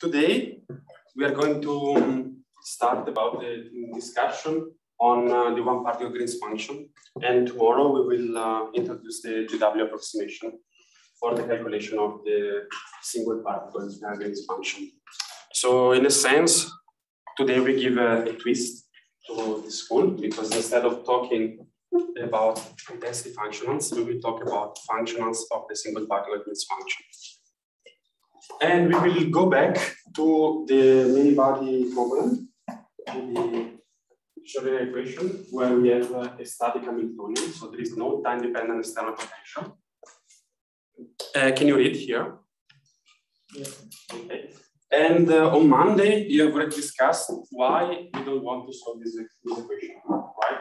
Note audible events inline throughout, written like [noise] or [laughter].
Today, we are going to um, start about the discussion on uh, the one particle Green's function. And tomorrow we will uh, introduce the GW approximation for the calculation of the single particle Green's function. So in a sense, today we give a, a twist to the school because instead of talking about density functionals, we will talk about functionals of the single particle Green's function. And we will go back to the many body problem, to the Schrodinger equation, where we have uh, a static Hamiltonian, so there is no time-dependent external potential. Uh, can you read here? Yes. Okay. And uh, on Monday, you have already discussed why we don't want to solve this, this equation, right?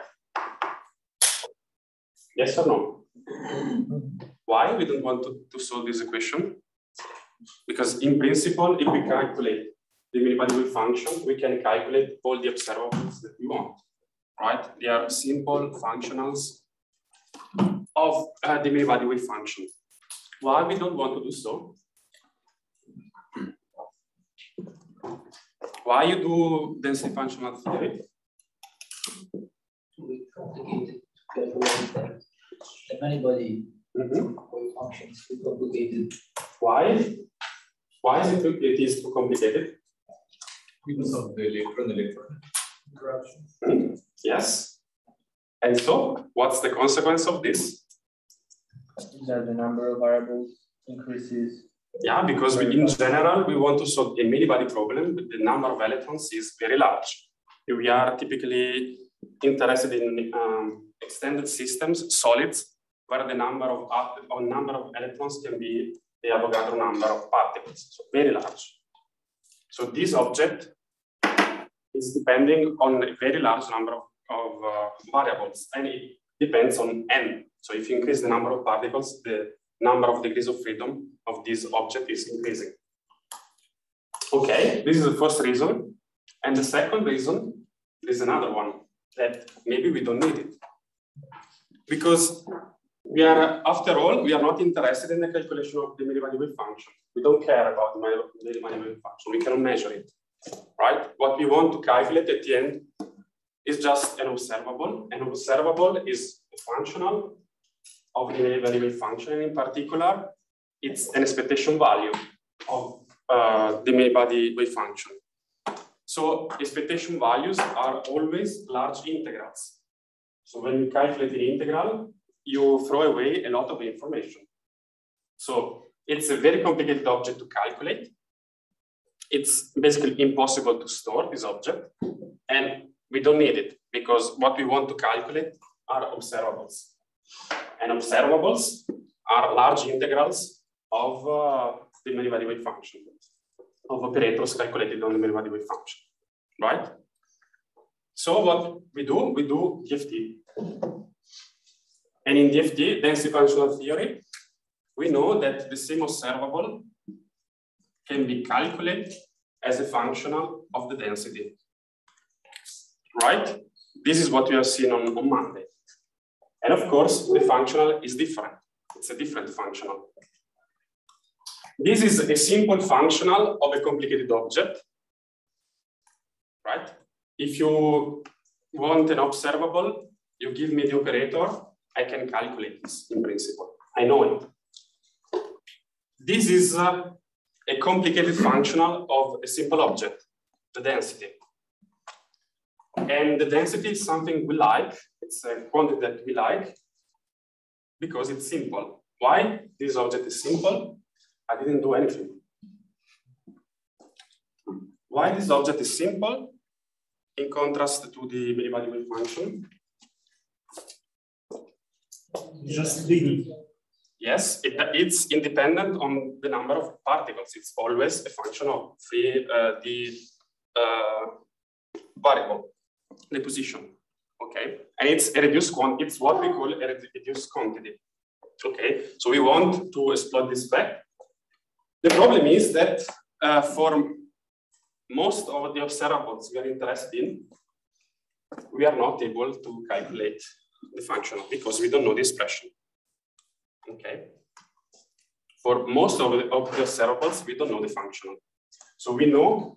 Yes or no? Why we don't want to, to solve this equation? Because in principle, if we calculate the wave function, we can calculate all the observables that we want, right? They are simple functionals of uh, the many-body wave function. Why we don't want to do so? Why you do density functional theory? the many body mm -hmm. wave functions too complicated. Why? Why is it, it is too complicated? Because of the electron electron interaction. Yes. And so, what's the consequence of this? That the number of variables increases. Yeah, because we, in general, we want to solve a many body problem, but the number of electrons is very large. We are typically interested in um, extended systems, solids, where the number of, uh, number of electrons can be the Avogadro number of particles, so very large. So this object is depending on a very large number of, of uh, variables, and it depends on n. So if you increase the number of particles, the number of degrees of freedom of this object is increasing. Okay, this is the first reason. And the second reason is another one, that maybe we don't need it. Because we are, after all, we are not interested in the calculation of the many-body wave function. We don't care about the many-body wave function. We cannot measure it, right? What we want to calculate at the end is just an observable. An observable is a functional of the many-body wave function. In particular, it's an expectation value of uh, the many-body wave function. So expectation values are always large integrals. So when you calculate the integral, you throw away a lot of information. So it's a very complicated object to calculate. It's basically impossible to store this object, and we don't need it because what we want to calculate are observables. And observables are large integrals of uh, the many wave function, of operators calculated on the many wave function, right? So what we do, we do DFT. And in DFT, density functional theory, we know that the same observable can be calculated as a functional of the density. Right? This is what we have seen on, on Monday. And of course, the functional is different. It's a different functional. This is a simple functional of a complicated object. Right? If you want an observable, you give me the operator, I can calculate this in principle. I know it. This is uh, a complicated functional of a simple object, the density. And the density is something we like. It's a quantity that we like because it's simple. Why? This object is simple. I didn't do anything. Why this object is simple in contrast to the many-body wave function? Just reading. Yes, it, it's independent on the number of particles. It's always a function of free, uh, the uh, variable, the position. Okay, and it's a reduced quantity. It's what we call a reduced quantity. Okay, so we want to exploit this fact. The problem is that uh, for most of the observables we are interested in, we are not able to calculate the function because we don't know the expression. Okay. for most of the, of the observables, we don't know the functional. So we know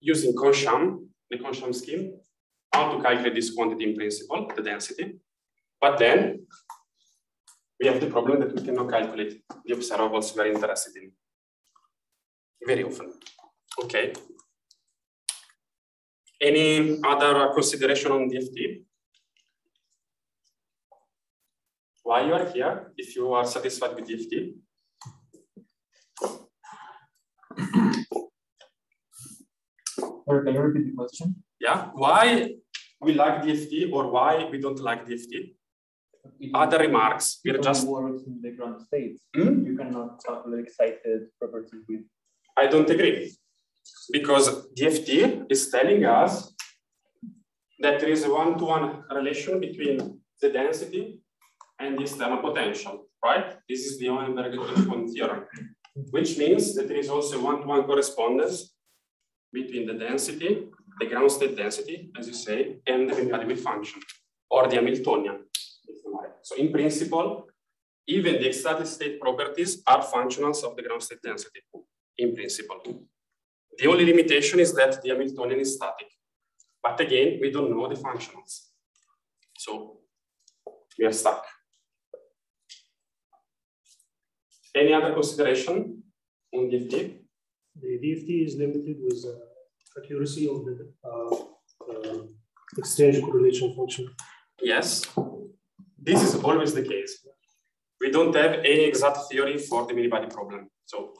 using Kohn-Sham, the Kohn-Sham scheme, how to calculate this quantity in principle, the density. But then we have the problem that we cannot calculate the observables we're interested in very often. Okay. Any other consideration on DFT? Why you are here, if you are satisfied with DFT? Sorry, can you repeat the question? Yeah, why we like DFT or why we don't like DFT? Other remarks, we're just, works in the ground states. Hmm? You cannot calculate excited properties with. I don't agree. Because DFT is telling us that there is a one-to-one relation between the density and the external potential, right? This is the Hohenberg-Einstein theorem, which means that there is also one-to-one correspondence between the density, the ground state density, as you say, and the Minkowski function, or the Hamiltonian. So in principle, even the excited state properties are functionals of the ground state density, in principle. The only limitation is that the Hamiltonian is static. But again, we don't know the functionals. So we are stuck. Any other consideration on DFT? The DFT is limited with uh, accuracy of the uh, uh, exchange correlation function. Yes. This is always the case. We don't have any exact theory for the many-body problem. So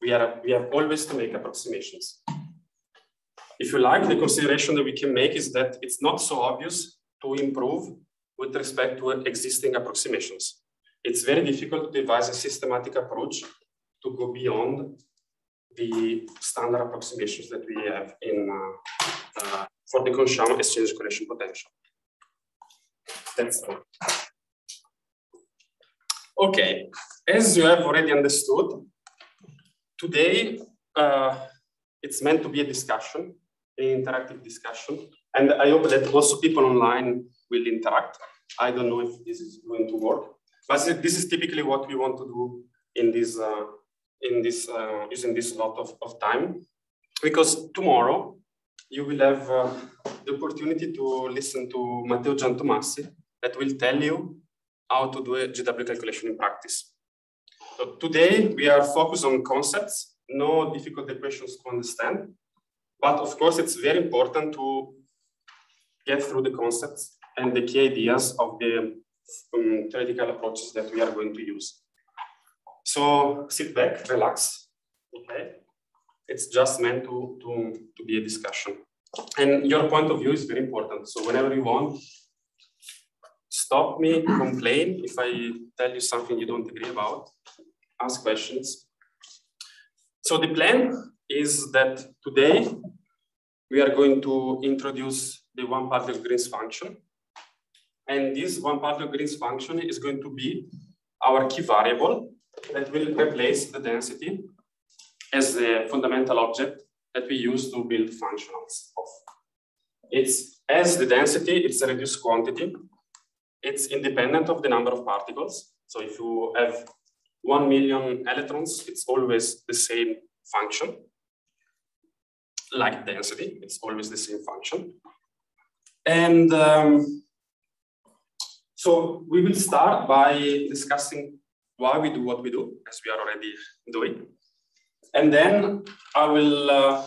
we, are, we have always to make approximations. If you like, the consideration that we can make is that it's not so obvious to improve with respect to existing approximations. It's very difficult to devise a systematic approach to go beyond the standard approximations that we have in uh, uh, for the Kohn-Sham exchange correlation potential. That's all. Okay, as you have already understood, today uh, it's meant to be a discussion, an interactive discussion, and I hope that also people online will interact. I don't know if this is going to work, but this is typically what we want to do in this uh, in this uh, using this lot of, of time, because tomorrow you will have uh, the opportunity to listen to Matteo Giantomassi that will tell you how to do a GW calculation in practice. So today we are focused on concepts, no difficult equations to understand, but of course it's very important to get through the concepts and the key ideas of the um, theoretical approaches that we are going to use. So sit back, relax, okay? It's just meant to, to, to be a discussion. And your point of view is very important. So whenever you want, stop me, complain if I tell you something you don't agree about, ask questions. So the plan is that today we are going to introduce the one part of Green's function. And this one part of Green's function is going to be our key variable that will replace the density as the fundamental object that we use to build functionals of. It's as the density, it's a reduced quantity. It's independent of the number of particles. So if you have 1 million electrons, it's always the same function. Like density, it's always the same function. And um, so we will start by discussing why we do what we do, as we are already doing. And then I will uh,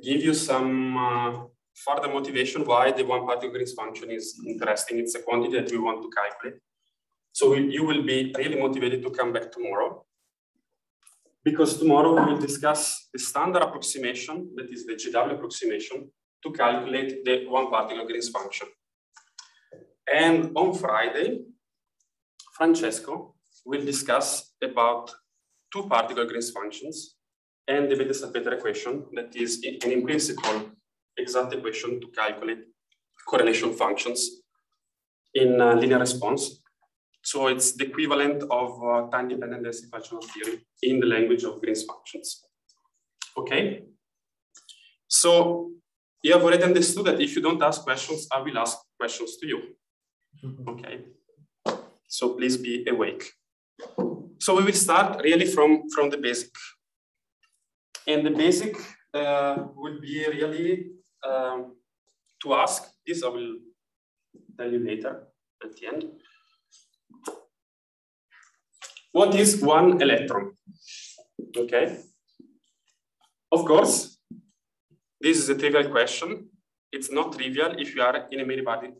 give you some uh, further motivation why the one particle Green's function is interesting. It's a quantity that we want to calculate. So we, you will be really motivated to come back tomorrow because tomorrow we will discuss the standard approximation, that is the GW approximation, to calculate the one particle Green's function. And on Friday, Francesco will discuss about two particle Green's functions and the Bethe-Salpeter equation that is an in principle exact equation to calculate correlation functions in uh, linear response. So it's the equivalent of uh, time-dependent density functional theory in the language of Green's functions. Okay. So you have already understood that if you don't ask questions, I will ask questions to you. Okay. So please be awake. So we will start really from, from the basic. And the basic uh, will be really um, to ask, this I will tell you later at the end. What is one electron? Okay. Of course, this is a trivial question. It's not trivial if you are in a many-body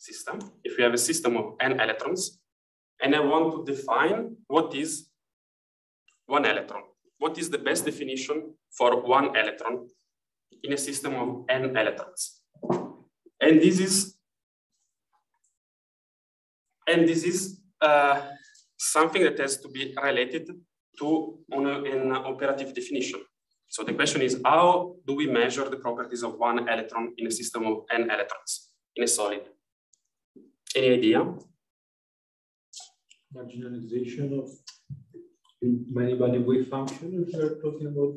system, if we have a system of n electrons, and I want to define what is one electron. What is the best definition for one electron in a system of n electrons? And this is, and this is uh, something that has to be related to an operative definition. So the question is, how do we measure the properties of one electron in a system of n electrons in a solid? Any idea? Marginalization of many body wave function, if you're talking about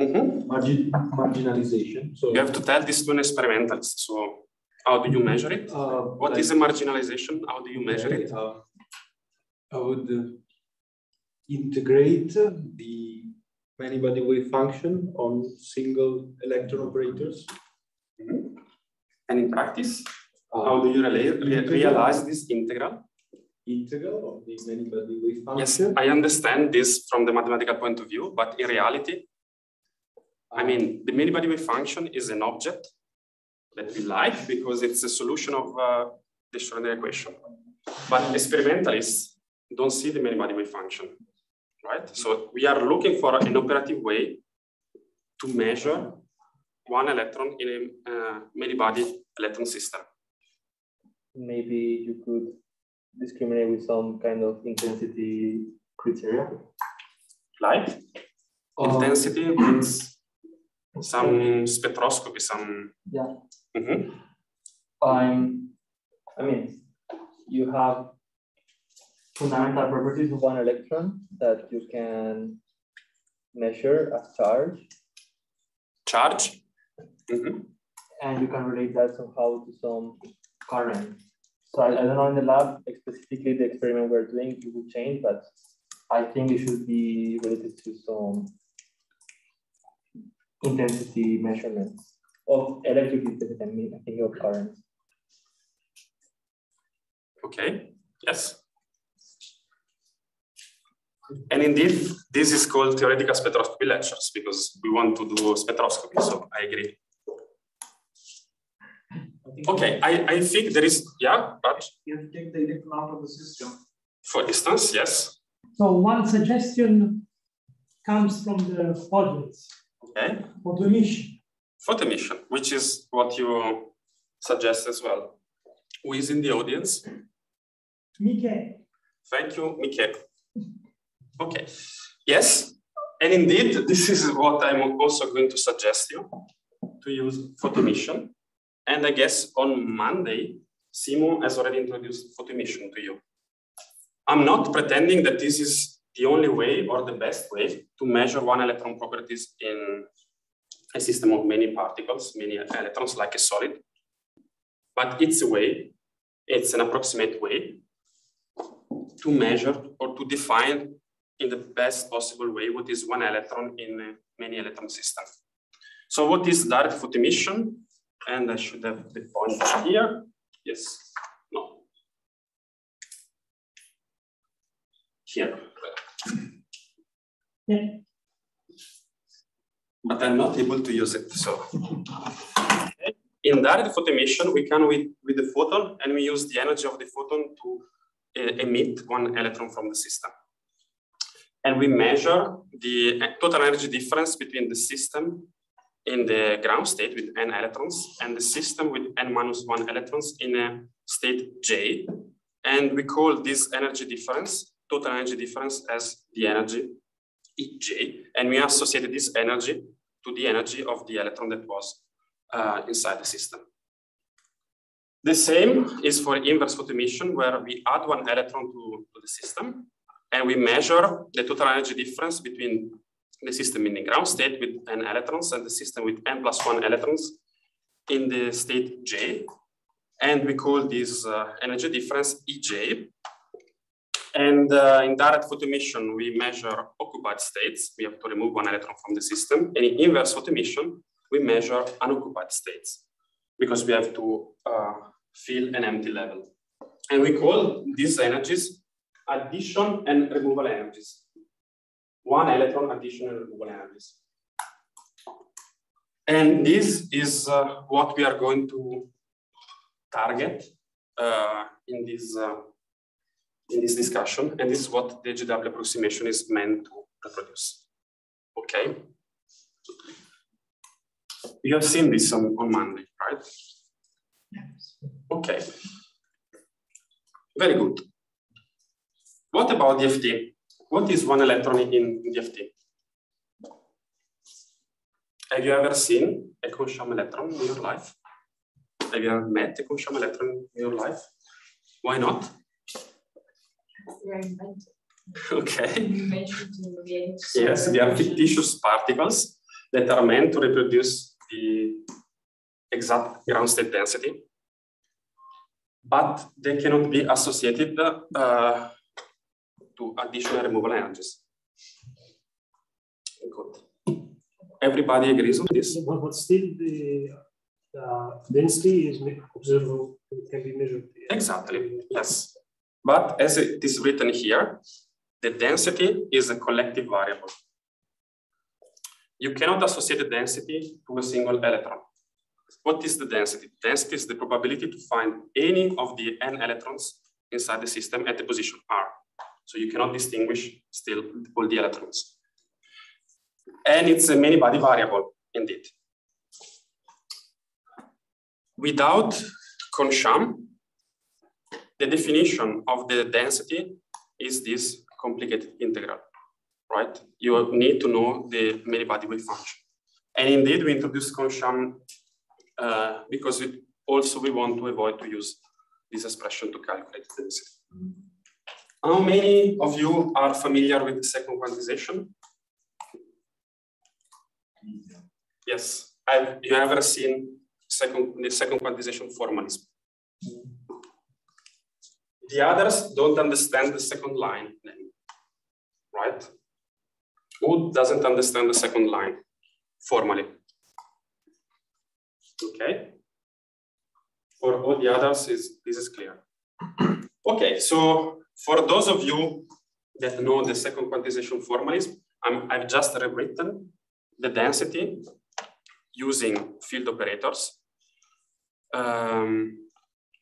Mm -hmm. margin, marginalization. So You have to tell this to an experimentalist. So how do you measure it? uh, What like, is a marginalization? How do you measure okay, it? uh, I would uh, integrate the many body wave function on single electron operators. Mhm. And in practice, how do you rela- re- Integral. realize this integral? integral of the many body wave Yes. I understand this from the mathematical point of view, but in reality, I mean, the many body wave function is an object that we like because it's a solution of uh, the Schrodinger equation. But experimentalists don't see the many body wave function, right? So we are looking for an operative way to measure one electron in a uh, many body electron system. Maybe you could discriminate with some kind of intensity criteria. Like Uh, intensity means some spectroscopy, some. Yeah. Mhm. Um, I mean, you have fundamental properties of one electron that you can measure as charge, Charge. Mhm. and you can relate that somehow to some current. So I, I don't know in the lab specifically the experiment we're doing it will change, but I think it should be related to some intensity measurements of electric intensity. I mean, I think of current. Okay. Yes. And indeed, this is called theoretical spectroscopy lectures because we want to do spectroscopy. So I agree. Okay, I, I think there is, yeah, but You have to take the electron out of the system. for instance, yes. So one suggestion comes from the audience Okay. for the mission. Photo emission, which is what you suggest as well. Who is in the audience? Mike, Thank you, Mike. Okay, yes, and indeed, this is what I'm also going to suggest you to use photo emission. And I guess on Monday, Simo has already introduced photo emission to you. I'm not pretending that this is the only way or the best way to measure one electron properties in a system of many particles, many electrons like a solid. But it's a way, it's an approximate way to measure or to define in the best possible way what is one electron in many electron system. So what is direct photo emission? And I should have the point here. Yes, no. Here. Yeah. But I'm not able to use it, so. In direct photo emission, we can with, with the photon and we use the energy of the photon to uh, emit one electron from the system. And we measure the total energy difference between the system in the ground state with n electrons and the system with n minus one electrons in a state J. And we call this energy difference, total energy difference as the energy EJ. And we associated this energy to the energy of the electron that was uh, inside the system. The same is for inverse photo emission, where we add one electron to, to the system, and we measure the total energy difference between the system in the ground state with n electrons and the system with n plus one electrons in the state J. And we call this uh, energy difference EJ. And uh, in direct photo emission, we measure occupied states. We have to remove one electron from the system. And in inverse photo emission, we measure unoccupied states because we have to uh, fill an empty level. And we call these energies addition and removal energies. One electron additional energies. And this is uh, what we are going to target uh, in this uh, in this discussion, and this is what the GW approximation is meant to reproduce. Okay. You have seen this on, on Monday, right? Yes. Okay. Very good. What about DFT? What is one electron in DFT? Have you ever seen a Kohn-Sham electron in your life? Have you ever met a Kohn-Sham electron in your life? Why not? Okay. yes, they are fictitious particles that are meant to reproduce the exact ground state density, but they cannot be associated uh, to additional removal energies. Good. Everybody agrees on this? But, still the uh, density is observable, it can be measured. Exactly, yes. But as it is written here, the density is a collective variable. You cannot associate the density to a single electron. What is the density? Density is the probability to find any of the n electrons inside the system at the position r. So you cannot distinguish still all the electrons. And it's a many body variable indeed. Without Kohn-Sham, the definition of the density is this complicated integral, right? You need to know the many body wave function. And indeed, we introduced Kohn-Sham uh, because it also we want to avoid to use this expression to calculate the density. How many of you are familiar with the second quantization? Yes, have you ever seen second, the second quantization formalism? The others don't understand the second line, right? Who doesn't understand the second line formally? Okay. For all the others, is this is clear. [clears throat] okay, so for those of you that know the second quantization formalism, i have just rewritten the density using field operators, um,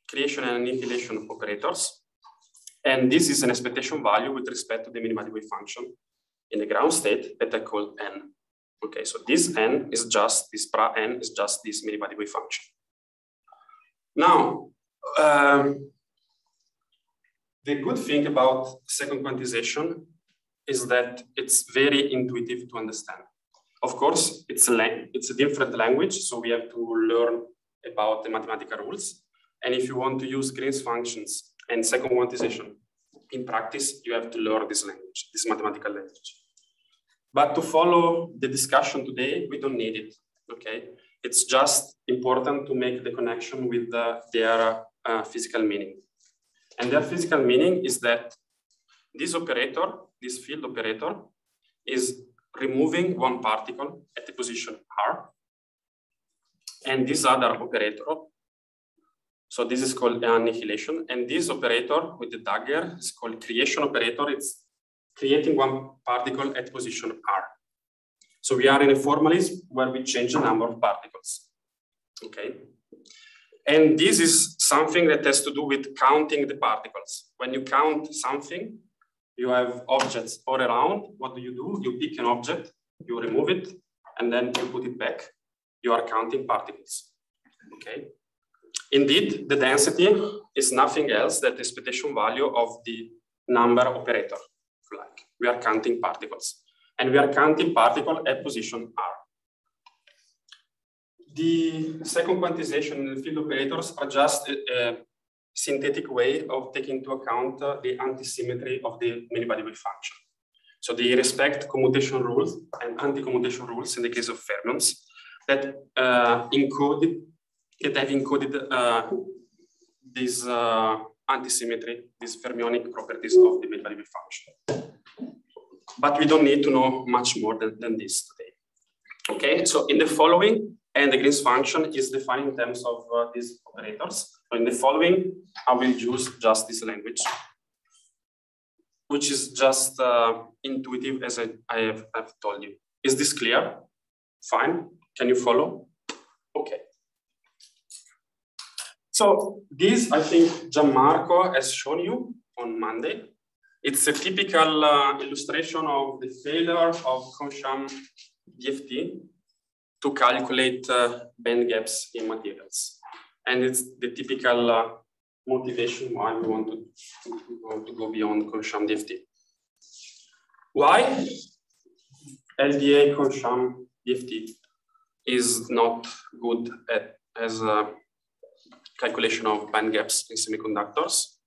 creation and annihilation operators. And this is an expectation value with respect to the many-body wave function in the ground state that I call n. Okay, so this n is just, this bra n is just this many-body wave function. Now, um, the good thing about second quantization is that it's very intuitive to understand. Of course, it's a, it's a different language, so we have to learn about the mathematical rules. And if you want to use Green's functions and second quantization in practice, you have to learn this language, this mathematical language. But to follow the discussion today, we don't need it, okay? It's just important to make the connection with the, their uh, physical meaning. And their physical meaning is that this operator, this field operator, is removing one particle at the position r. And this other operator, so this is called annihilation. And this operator with the dagger is called creation operator. It's creating one particle at position r. So we are in a formalism where we change the number of particles. Okay. And this is something that has to do with counting the particles. When you count something, you have objects all around. What do you do? You pick an object, you remove it, and then you put it back. You are counting particles. Okay. Indeed, the density is nothing else than the expectation value of the number operator. Like we are counting particles, and we are counting particle at position r. The second quantization the field operators are just a, a synthetic way of taking into account uh, the antisymmetry of the many-body wave function. So they respect commutation rules and anti-commutation rules in the case of fermions that uh, encoded, that have encoded uh, this uh, antisymmetry, these fermionic properties of the many wave function. But we don't need to know much more than, than this today. Okay, so in the following, and the Green's function is defined in terms of uh, these operators. So in the following, I will use just this language, which is just uh, intuitive as I, I have I've told you. Is this clear? Fine. Can you follow? Okay. So this, I think, Gianmarco has shown you on Monday. It's a typical uh, illustration of the failure of Kohn-Sham DFT to calculate uh, band gaps in materials. And it's the typical uh, motivation why we want to, to, to go beyond Kohn-Sham DFT. Why? LDA Kohn-Sham DFT is not good at, as a calculation of band gaps in semiconductors.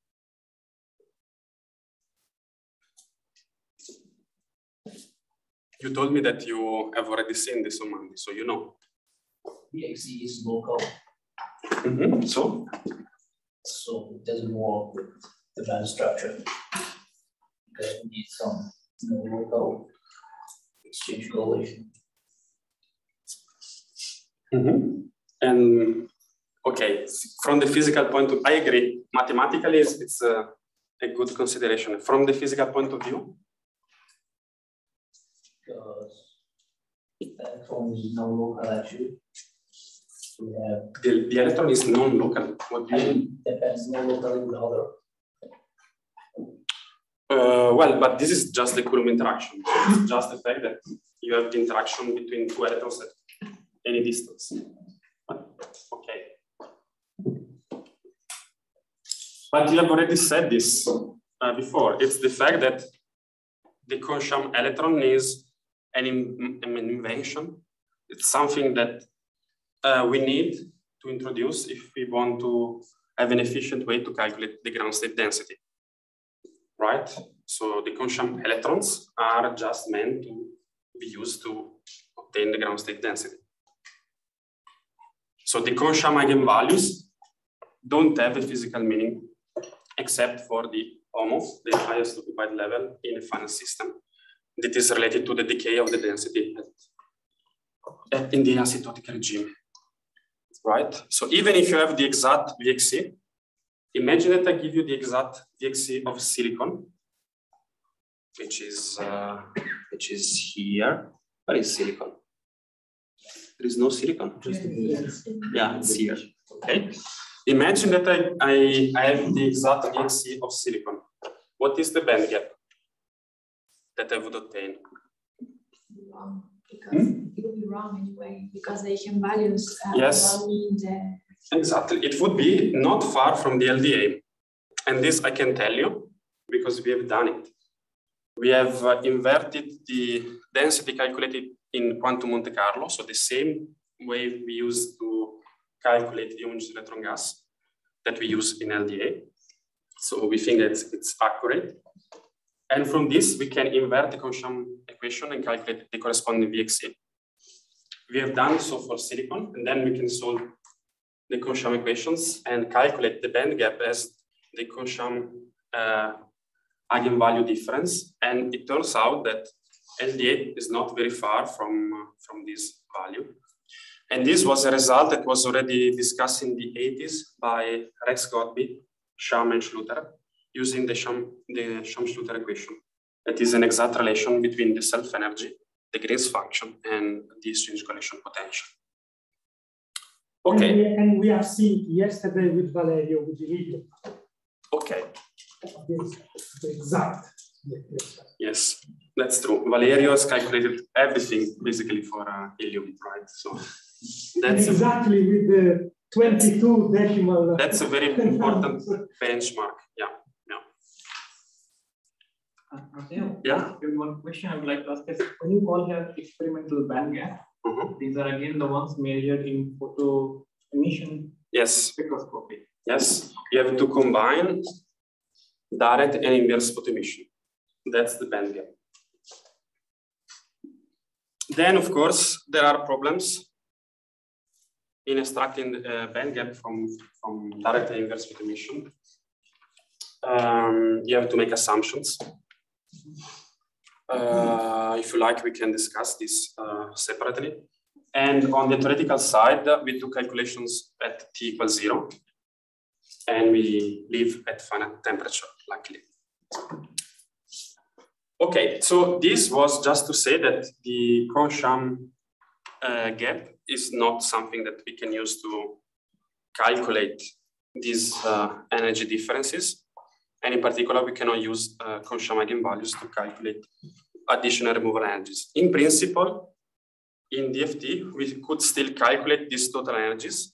You told me that you have already seen this on Monday, so you know. VXC is local, Mm -hmm. So, so it doesn't work with the band structure. Because we need some you know, local exchange correlation. mm -hmm. and okay, from the physical point of I agree. Mathematically, it's, it's a, a good consideration. From the physical point of view, electron is no local actually. We have the, the electron is non-local. What do you mean? depends no locally with other. Uh, well, but this is just the Coulomb interaction. It's just the fact that you have the interaction between two electrons at any distance. Okay. But you have already said this uh, before. It's the fact that the Kohn-Sham electron is an, in, an invention. It's something that uh, we need to introduce if we want to have an efficient way to calculate the ground state density right? So the Kohn-Sham electrons are just meant to be used to obtain the ground state density. So the Kohn-Sham eigenvalues don't have a physical meaning except for the HOMO, the highest occupied level in a finite system that is related to the decay of the density at, at in the asymptotic regime, right? So even if you have the exact VXC, Imagine that I give you the exact VXC of silicon, which is uh, which is here. Where is silicon? There is no silicon. Just yeah, it's here. Okay. Imagine that I, I, I have the exact VXC of silicon. What is the band gap that I would obtain? wrong because it would be wrong anyway because the eigenvalues uh, Yes. are in the Exactly. It would be not far from the LDA. And this I can tell you because we have done it. We have uh, inverted the density calculated in quantum Monte Carlo, so the same way we use to calculate the homogeneous electron gas that we use in LDA. So we think that it's accurate. And from this, we can invert the Kohn-Sham equation and calculate the corresponding VXC. We have done so for silicon, and then we can solve the Kohn-Sham equations and calculate the band gap as the Kohn-Sham uh, eigenvalue difference. And it turns out that LDA is not very far from, uh, from this value. And this was a result that was already discussed in the 80s by Rex Godby, Sham and Schluter, using the Sham, the equation. That is an exact relation between the self-energy, the Green's function, and the exchange correlation potential. Okay. And we, and we have seen yesterday with Valerio with the helium. Okay, exact. yes, that's true. Valerio has calculated everything basically for uh, helium, right? So that's a, exactly with the 22 decimal. that's a very important benchmark. Yeah, Uh, Yeah. One question I would like to ask is when you call here experimental band gap, Mhm. these are again the ones measured in photo emission yes, spectroscopy. yes. You have to combine direct and inverse photoemission. That's the band gap. Then, of course, there are problems in extracting the uh, band gap from, from direct and inverse photoemission. um, you have to make assumptions. Uh, if you like, we can discuss this uh, separately. And on the theoretical side, we do calculations at t equals zero, and we live at finite temperature, luckily. Okay, so this was just to say that the Kohn-Sham uh, gap is not something that we can use to calculate these uh, energy differences. And in particular, we cannot use uh, Kohn-Sham eigenvalues to calculate additional removal energies. In principle, in DFT, we could still calculate these total energies.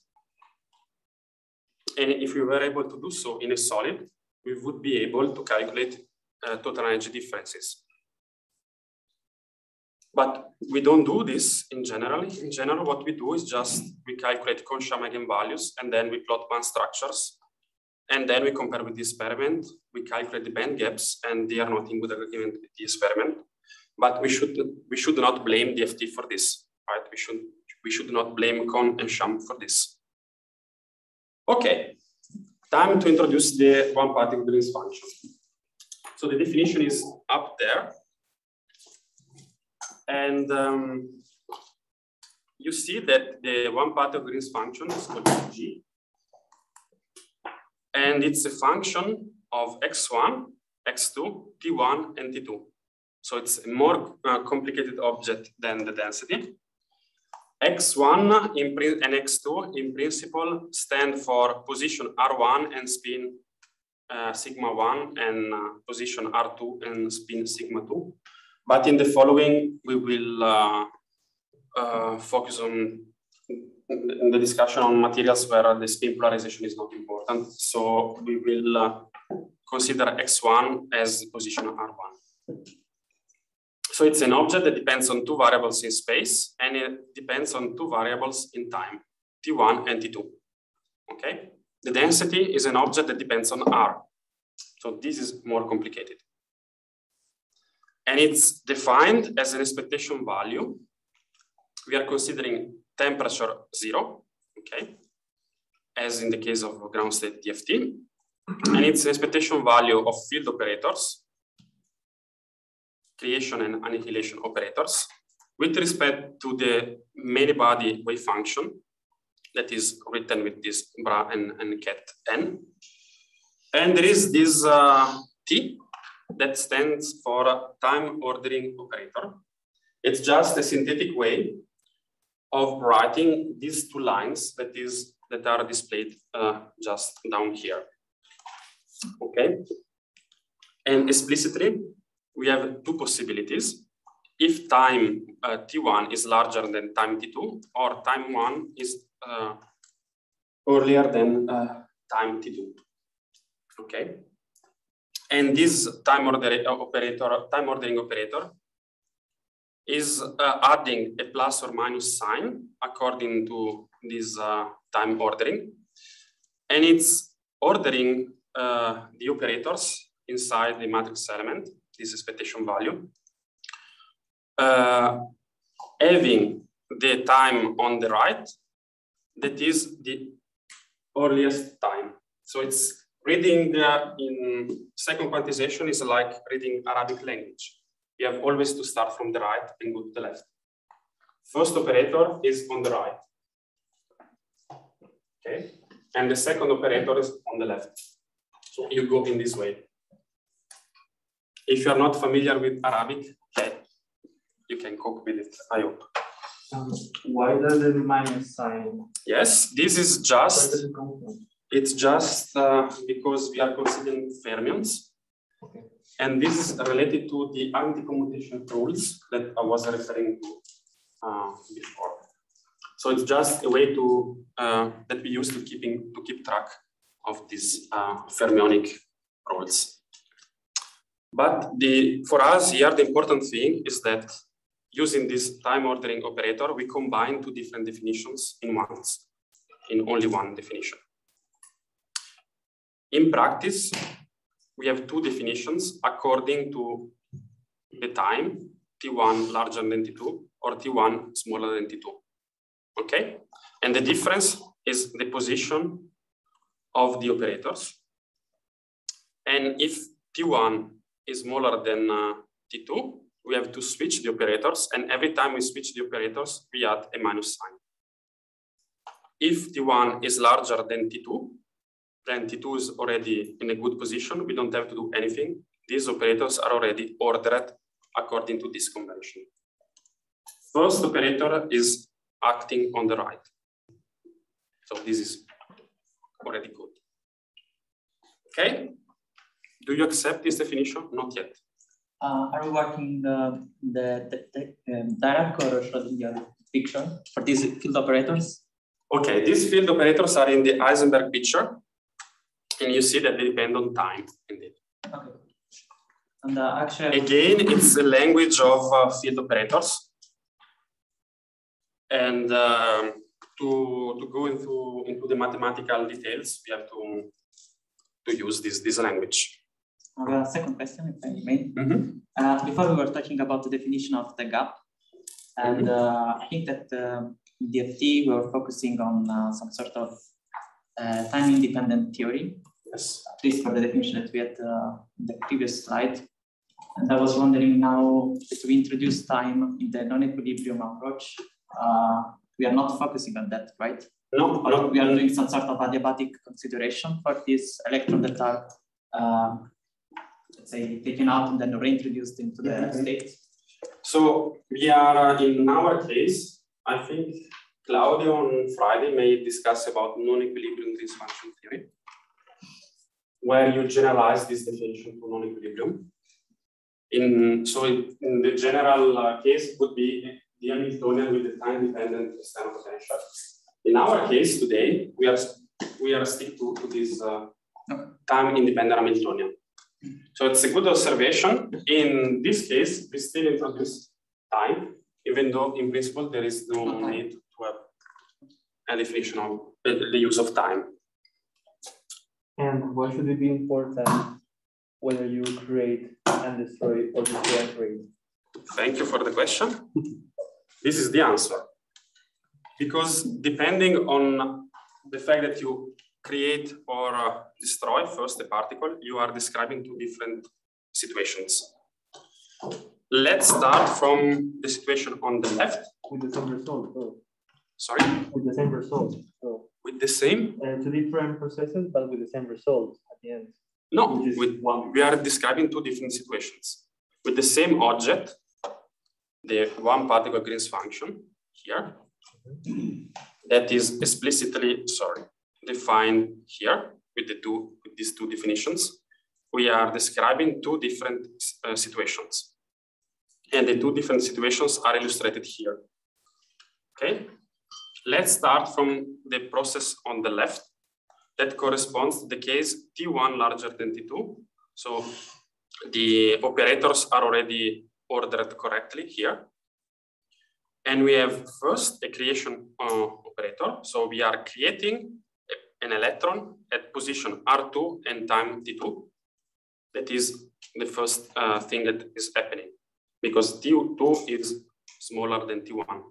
And if we were able to do so in a solid, we would be able to calculate uh, total energy differences. But we don't do this in general. In general, what we do is just we calculate Kohn-Sham eigenvalues and then we plot band structures. And then we compare with the experiment. We calculate the band gaps and they are not in good agreement with the experiment. But we should we should not blame DFT for this, right? We should we should not blame Kohn and Sham for this. Okay, time to introduce the one particle Green's function. So the definition is up there. And um, you see that the one part of Green's function is called G. And it's a function of x1, x2, t1, and t2. So it's a more uh, complicated object than the density. X1 in and X2 in principle stand for position R1 and spin uh, sigma 1 and uh, position R2 and spin sigma 2. But in the following, we will uh, uh, focus on the discussion on materials where the spin polarization is not important. So we will uh, consider X1 as position R1. So it's an object that depends on two variables in space and it depends on two variables in time, T1 and T2, okay? The density is an object that depends on R. So this is more complicated. And it's defined as an expectation value. We are considering temperature zero, okay, as in the case of ground state DFT. And it's expectation value of field operators, creation and annihilation operators, with respect to the many body wave function that is written with this bra and, and ket n. And there is this uh, t that stands for time ordering operator. It's just a synthetic way of writing these two lines that is that are displayed uh, just down here. Okay, and explicitly we have two possibilities. If time uh, t1 is larger than time t2, or time one is uh, earlier than uh, time t2. Okay, and this time order operator, time ordering operator is uh, adding a plus or minus sign according to this uh, time ordering. And it's ordering uh, the operators inside the matrix element, this expectation value, uh, having the time on the right, that is the earliest time. So it's reading in second quantization is like reading Arabic language. You have always to start from the right and go to the left. First operator is on the right. Okay, and the second operator is on the left. So you go in this way. If you are not familiar with Arabic, okay, you can cope with it, I hope. Um, why does the minus sign? Yes, this is just it's just uh, because we are considering fermions. Okay. And this is related to the anti-commutation rules that I was referring to uh, before. So it's just a way to uh, that we use to keeping to keep track of these uh, fermionic rules. But the for us here, the important thing is that using this time ordering operator, we combine two different definitions in once, in only one definition. In practice, we have two definitions according to the time, T1 larger than T2 or T1 smaller than T2. Okay? And the difference is the position of the operators. And if T1 is smaller than uh, T2, we have to switch the operators. And every time we switch the operators, we add a minus sign. If T1 is larger than T2, then T2 is already in a good position. We don't have to do anything. These operators are already ordered according to this convention. First operator is acting on the right. So this is already good. Okay, do you accept this definition? Not yet. Uh, are we working the, the, the, the um, Dirac or Schrodinger picture for these field operators? Okay, these field operators are in the Heisenberg picture, and you see that they depend on time, indeed. Okay. And uh, actually, Again, it's the language of uh, field operators. And um, to, to go into, into the mathematical details, we have to, to use this, this language. uh, second question, if I may. Mhm. Uh, before we were talking about the definition of the gap, and uh, I think that um, in DFT we were focusing on uh, some sort of uh, time-independent theory, Yes. at least for the definition that we had uh, in the previous slide. And I was wondering now if we introduce time in the non-equilibrium approach, uh, we are not focusing on that, right? No, Or no, we are doing some sort of adiabatic consideration for these electrons that are, um, let's say, taken out and then reintroduced into the Mhm. state. So we are uh, in our case, I think Claudio on Friday may discuss about non-equilibrium Green's function theory, where you generalize this definition to non-equilibrium. In so in, in the general uh, case, it would be the Hamiltonian with the time-dependent external potential. In our case today, we are we are stick to, to this uh, time-independent Hamiltonian. So it's a good observation. In this case, we still introduce time, even though in principle there is no need to have a definition of the, the use of time. And why should it be important whether you create and destroy or destroy and create? Thank you for the question. this is the answer. Because depending on the fact that you create or uh, destroy first a particle, you are describing two different situations. Let's start from the situation on the left. With the same result, so Sorry, with the same result. So with the same? uh, two different processes, but with the same results at the end. No, with one. we are describing two different situations. With the same object, the one particle Green's function here, that is explicitly, sorry, defined here with the two, with these two definitions. We are describing two different uh, situations. And the two different situations are illustrated here. Okay, let's start from the process on the left that corresponds to the case T1 larger than T2. So the operators are already ordered correctly here. And we have first a creation uh, operator. So we are creating an electron at position R2 and time T2. That is the first uh, thing that is happening because T2 is smaller than T1.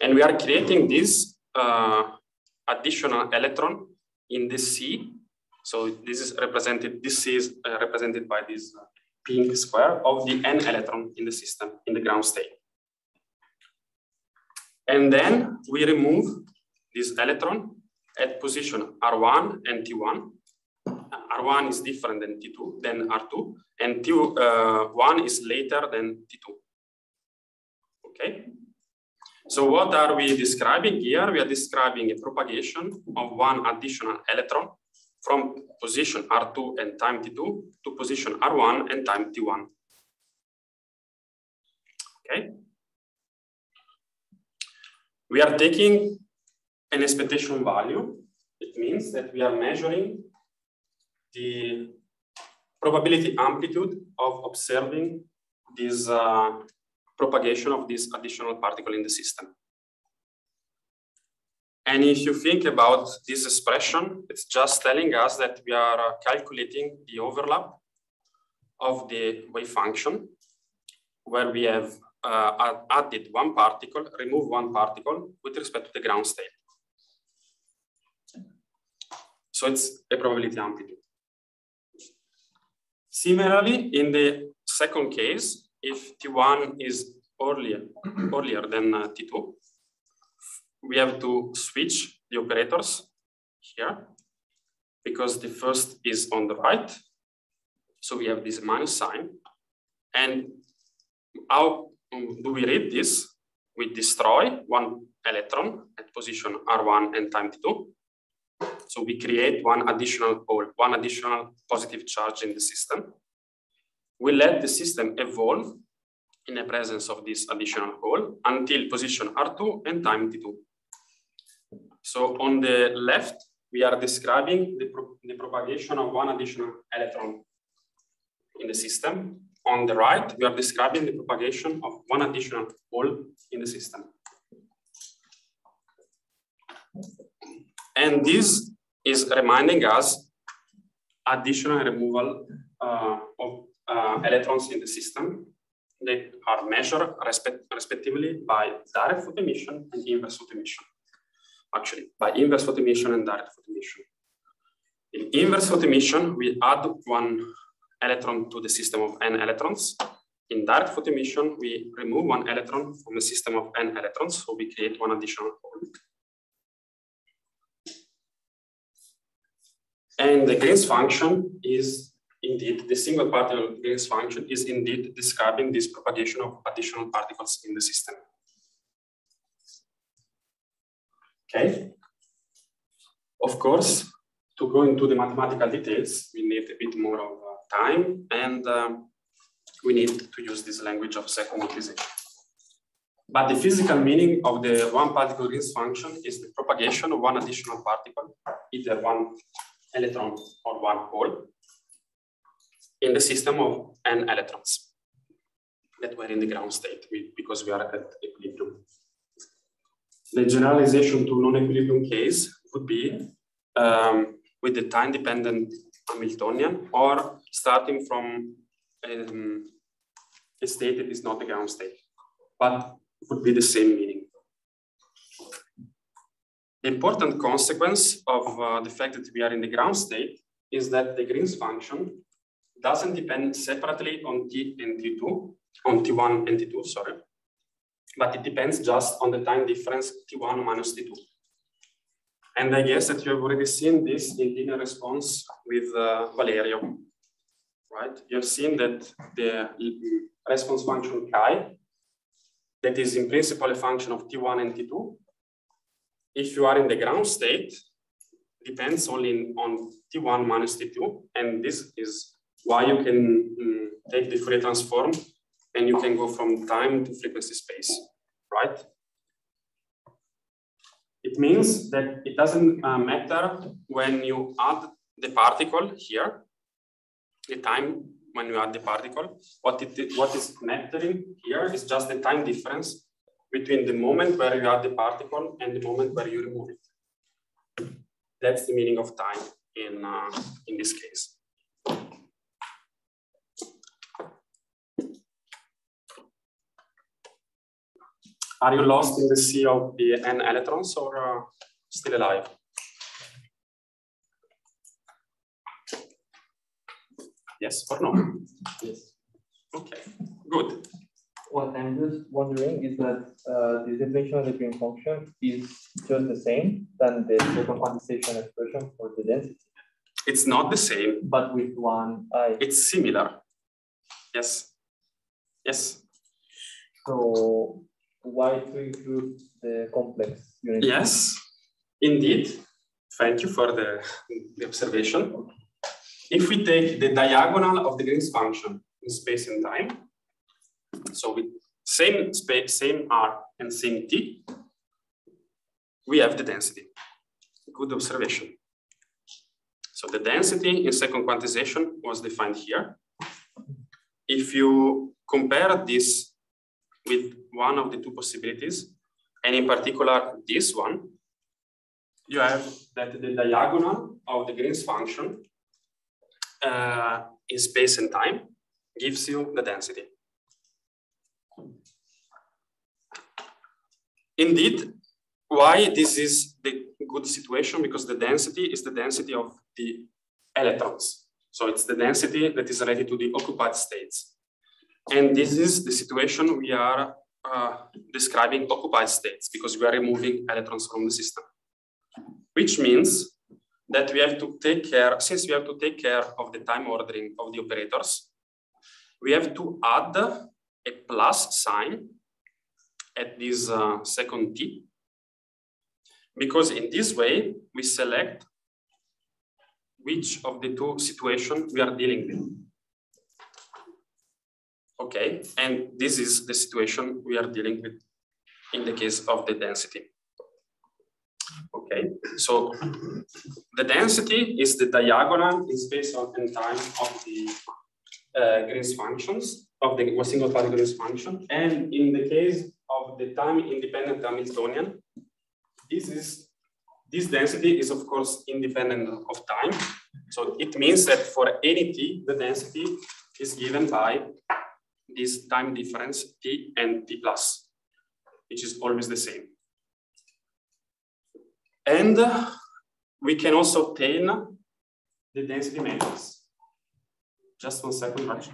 And we are creating this uh, additional electron in this sea. So this is represented, this sea is uh, represented by this uh, pink square of the n electron in the system, in the ground state. And then we remove this electron at position R1 and T1. Uh, R1 is different than T2, than R2, and T1 is later than T2. Okay? So what are we describing here? We are describing a propagation of one additional electron from position R2 and time T2 to position R1 and time T1. Okay. We are taking an expectation value. It means that we are measuring the probability amplitude of observing this uh, propagation of this additional particle in the system. And if you think about this expression, it's just telling us that we are uh, calculating the overlap of the wave function, where we have uh, added one particle, remove one particle with respect to the ground state. So it's a probability amplitude. Similarly, in the second case, if T1 is earlier, earlier than uh, T2, we have to switch the operators here because the first is on the right. So we have this minus sign. And how do we read this? We destroy one electron at position R1 and time T2. So we create one additional pole, one additional positive charge in the system. We let the system evolve in the presence of this additional pole until position R2 and time T2. So on the left, we are describing the, pro the propagation of one additional electron in the system. On the right, we are describing the propagation of one additional hole in the system. And this is reminding us additional removal uh, of uh, electrons in the system. They are measured respect respectively by direct photo emission and inverse photo emission. Actually, by inverse photo emission and direct photo emission. In inverse photo emission, we add one electron to the system of n electrons. In direct photo emission, we remove one electron from the system of n electrons, so we create one additional hole. And the Green's function is indeed, the single particle Green's function is indeed describing this propagation of additional particles in the system. Okay. Of course, to go into the mathematical details, we need a bit more of uh, time and um, we need to use this language of second quantization. But the physical meaning of the one particle Green's function is the propagation of one additional particle, either one electron or one hole, in the system of n electrons that were in the ground state because we are at equilibrium. The generalization to non-equilibrium case would be um, with the time-dependent Hamiltonian or starting from um, a state that is not the ground state, but would be the same meaning. The important consequence of uh, the fact that we are in the ground state is that the Green's function doesn't depend separately on T and T2, on T1 and T2, sorry, but it depends just on the time difference T1 minus T2. And I guess that you have already seen this in linear response with uh, Valerio, right? You have seen that the response function chi, that is in principle a function of T1 and T2. If you are in the ground state, depends only on T1 minus T2, and this is why you can um, take the Fourier transform and you can go from time to frequency space, right? It means that it doesn't uh, matter when you add the particle here, the time when you add the particle, what, it, what is mattering here is just the time difference between the moment where you add the particle and the moment where you remove it. That's the meaning of time in, uh, in this case. Are you lost in the sea of the n electrons or uh, still alive? Yes or no? Yes. Okay, good. What I'm just wondering is that uh, the definition of the green function is just the same than the second quantization expression for the density. It's not the same. But with one i. It's similar. Yes. Yes. So why to include the complex unit? Yes, indeed. Thank you for the, the observation. If we take the diagonal of the Green's function in space and time, so with same space, same r and same t, we have the density. Good observation. So the density in second quantization was defined here. If you compare this with one of the two possibilities, and in particular this one, you have that the diagonal of the Green's function uh, in space and time gives you the density. Indeed, why this is the good situation? Because the density is the density of the electrons. So it's the density that is related to the occupied states. And this is the situation we are uh, describing occupied states because we are removing electrons from the system. Which means that we have to take care, since we have to take care of the time ordering of the operators, we have to add a plus sign at this uh, second t, because in this way, we select which of the two situations we are dealing with. Okay, and this is the situation we are dealing with in the case of the density. Okay, so the density is the diagonal in space and time of the uh, Green's functions, of the single party Green's function. And in the case of the time independent Hamiltonian, this is this density is of course independent of time. So it means that for any t, the density is given by this time difference t and t plus, which is always the same. And we can also obtain the density matrix. Just one second, right?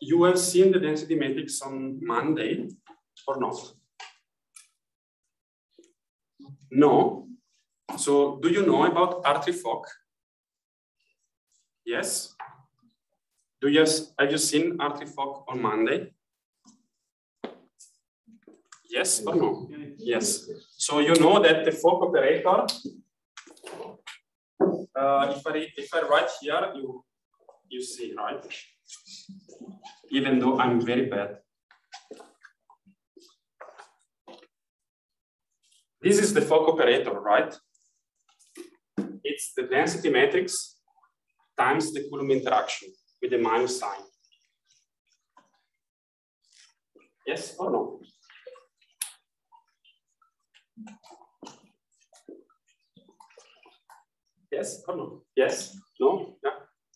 You have seen the density matrix on Monday or not? No. So do you know about Hartree Yes. Do you have you seen Hartree on Monday? Yes or no? Yes. So you know that the Fock operator, uh, if, I, if I write here, you, you see, right? Even though I'm very bad. This is the Fock operator, right? It's the density matrix times the Coulomb interaction with the minus sign. Yes or no? Yes or no? Yes? No? Yeah?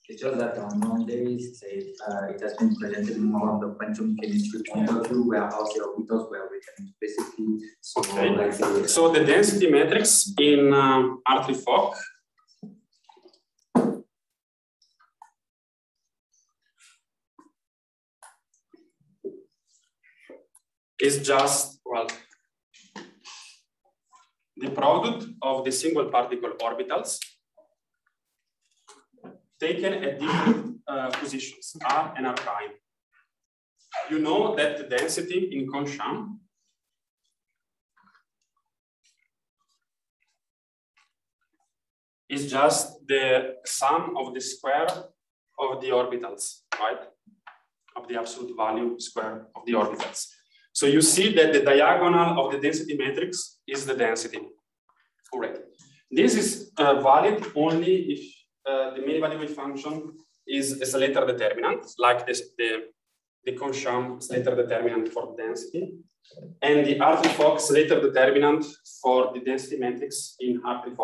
It's just that on Mondays, say, uh, it has been presented more on the quantum chemistry point of view, warehouse orbitals, where we can basically okay. like the, So the density matrix in um, Hartree-Fock is just, well, the product of the single particle orbitals taken at different uh, positions, r and r prime. You know that the density in Kohn-Sham is just the sum of the square of the orbitals, right? Of the absolute value square of the orbitals. So you see that the diagonal of the density matrix is the density. Correct. This is uh, valid only if uh, the minimal function is a Slater determinant, like this, the, the Kohn-Sham Slater determinant for density, and the Hartree Slater determinant for the density matrix in Hartree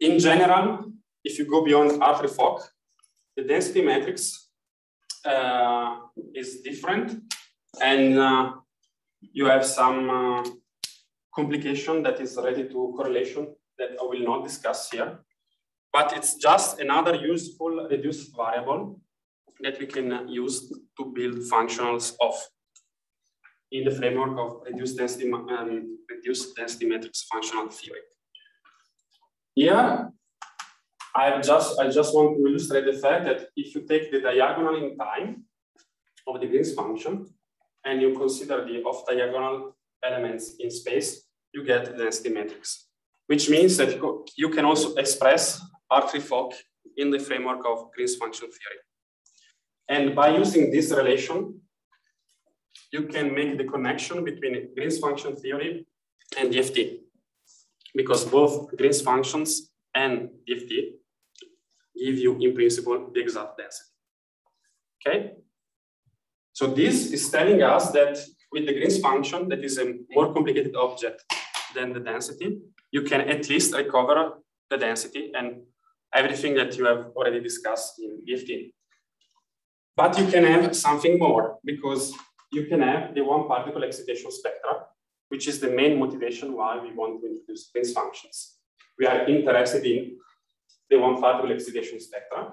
In general, if you go beyond Hartree the density matrix uh, is different and uh, you have some uh, complication that is related to correlation that I will not discuss here. But it's just another useful reduced variable that we can use to build functionals of in the framework of reduced density, um, reduced density matrix functional theory. Here, I just I just want to illustrate the fact that if you take the diagonal in time of the Green's function, and you consider the off-diagonal elements in space, you get density matrix, which means that you can also express Hartree-Fock in the framework of Green's function theory. And by using this relation, you can make the connection between Green's function theory and DFT, because both Green's functions and DFT give you, in principle, the exact density. Okay? So this is telling us that with the Green's function, that is a more complicated object than the density, you can at least recover the density and everything that you have already discussed in DFT. But you can have something more because you can have the one particle excitation spectra, which is the main motivation why we want to introduce Green's functions. We are interested in the one particle excitation spectra,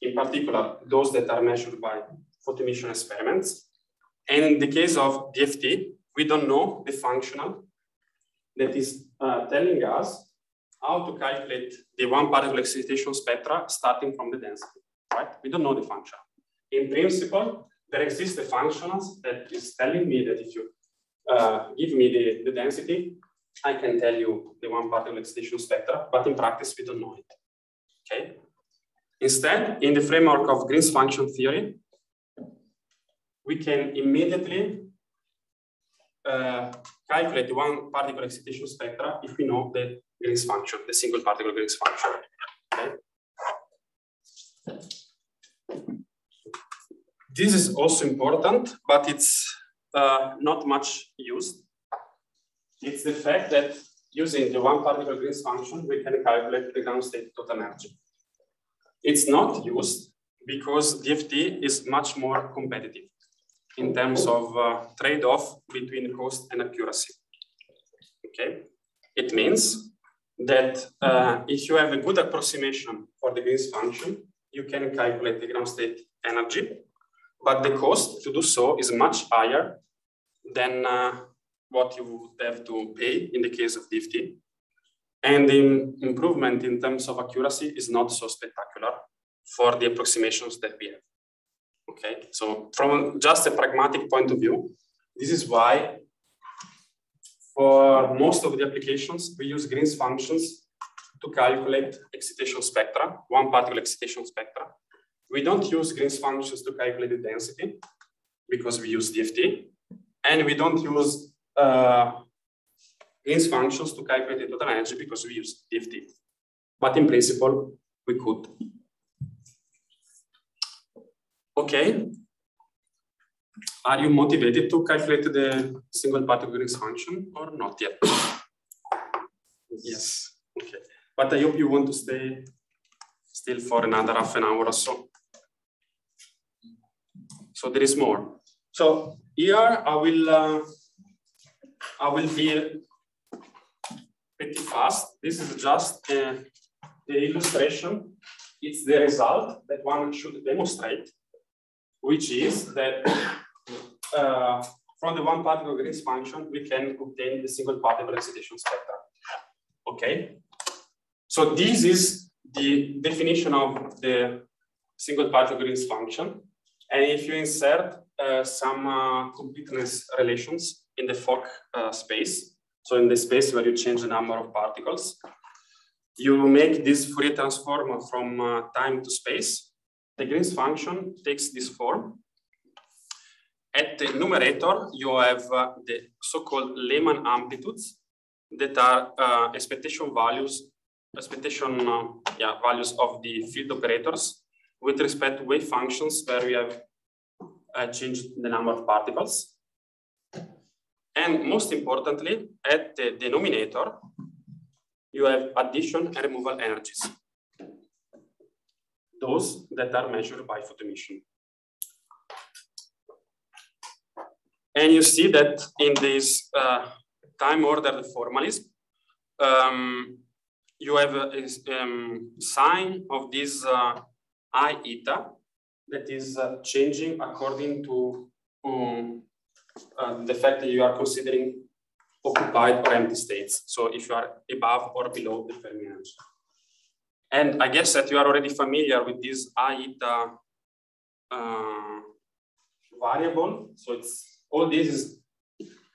in particular, those that are measured by photoemission experiments. And in the case of DFT, we don't know the functional that is uh, telling us how to calculate the one particle excitation spectra starting from the density, right? We don't know the function. In principle, there exists a functions that is telling me that if you uh, give me the, the density, I can tell you the one particle excitation spectra, but in practice, we don't know it, okay? Instead, in the framework of Green's function theory, we can immediately uh, calculate one particle excitation spectra if we know the Green's function, the single particle Green's function. Okay? This is also important, but it's uh, not much used. It's the fact that using the one particle Green's function, we can calculate the ground state total energy. It's not used because DFT is much more competitive in terms of uh, trade-off between cost and accuracy. Okay, it means that uh, if you have a good approximation for the Green's function, you can calculate the ground state energy, but the cost to do so is much higher than uh, what you would have to pay in the case of DFT. And the improvement in terms of accuracy is not so spectacular for the approximations that we have. Okay, so from just a pragmatic point of view, this is why for most of the applications, we use Green's functions to calculate excitation spectra, one particle excitation spectra. We don't use Green's functions to calculate the density because we use DFT. And we don't use uh, Green's functions to calculate the total energy because we use DFT. But in principle, we could. Okay. Are you motivated to calculate the single particle Green's function or not yet? yes. Okay. But I hope you want to stay still for another half an hour or so. So there is more. So here I will uh, I will be pretty fast. This is just uh, the illustration. It's the result that one should demonstrate which is that uh, from the one particle Green's function, we can obtain the single particle excitation spectrum. Okay. So this is the definition of the single particle Green's function. And if you insert uh, some uh, completeness relations in the Fock uh, space, so in the space where you change the number of particles, you make this Fourier transform from uh, time to space the Green's function takes this form. At the numerator, you have uh, the so-called Lehmann amplitudes that are uh, expectation values, expectation uh, yeah, values of the field operators with respect to wave functions where we have uh, changed the number of particles. And most importantly, at the denominator, you have addition and removal energies those that are measured by photoemission. And you see that in this uh, time ordered formalism, um, you have a, a um, sign of this uh, I eta that is uh, changing according to um, uh, the fact that you are considering occupied or empty states. So if you are above or below the Fermi energy. And I guess that you are already familiar with this eta uh, variable. So it's all this is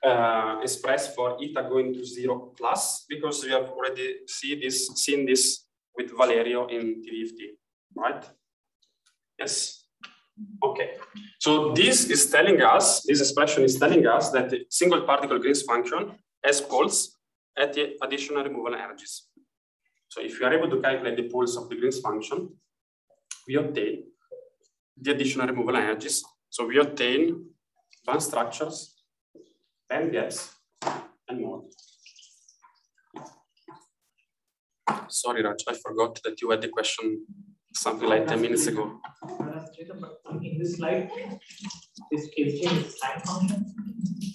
uh, expressed for eta going to zero plus because we have already see this seen this with Valerio in TDDFT, right? Yes. Okay. So this is telling us, this expression is telling us that the single particle Green's function has poles at the additional removal energies. So if you are able to calculate the poles of the Green's function, we obtain the additional removal energies. So we obtain band structures, band gaps, and more. Sorry, Raj, I forgot that you had the question something like 10 minutes ago. In this slide, this SGN is sign function.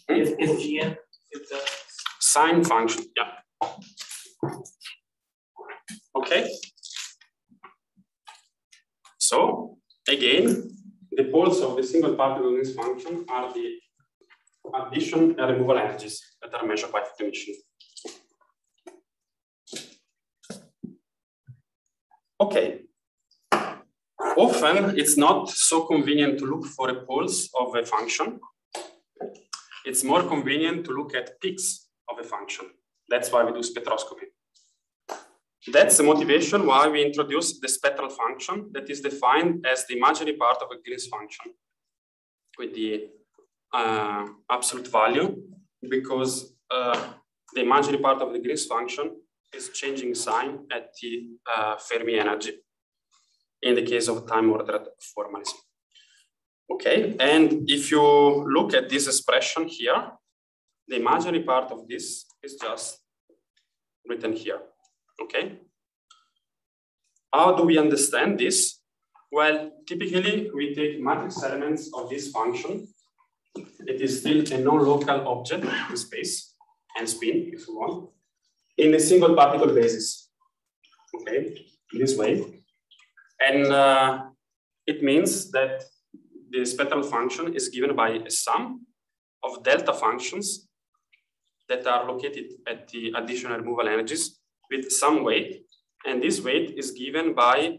Is SGN is the sign hmm? function, yeah. Okay. So again, the poles of the single particle in this function are the addition and removal energies that are measured by emission. Okay. Often it's not so convenient to look for a pulse of a function. It's more convenient to look at peaks of a function. That's why we do spectroscopy. That's the motivation why we introduce the spectral function that is defined as the imaginary part of a Green's function with the uh, absolute value because uh, the imaginary part of the Green's function is changing sign at the uh, Fermi energy in the case of time ordered formalism. Okay, and if you look at this expression here, the imaginary part of this is just written here. Okay. How do we understand this? Well, typically we take matrix elements of this function. It is still a non-local object in space and spin, if you want, in a single particle basis. Okay, this way. And uh, it means that the spectral function is given by a sum of delta functions that are located at the additional removal energies with some weight. And this weight is given by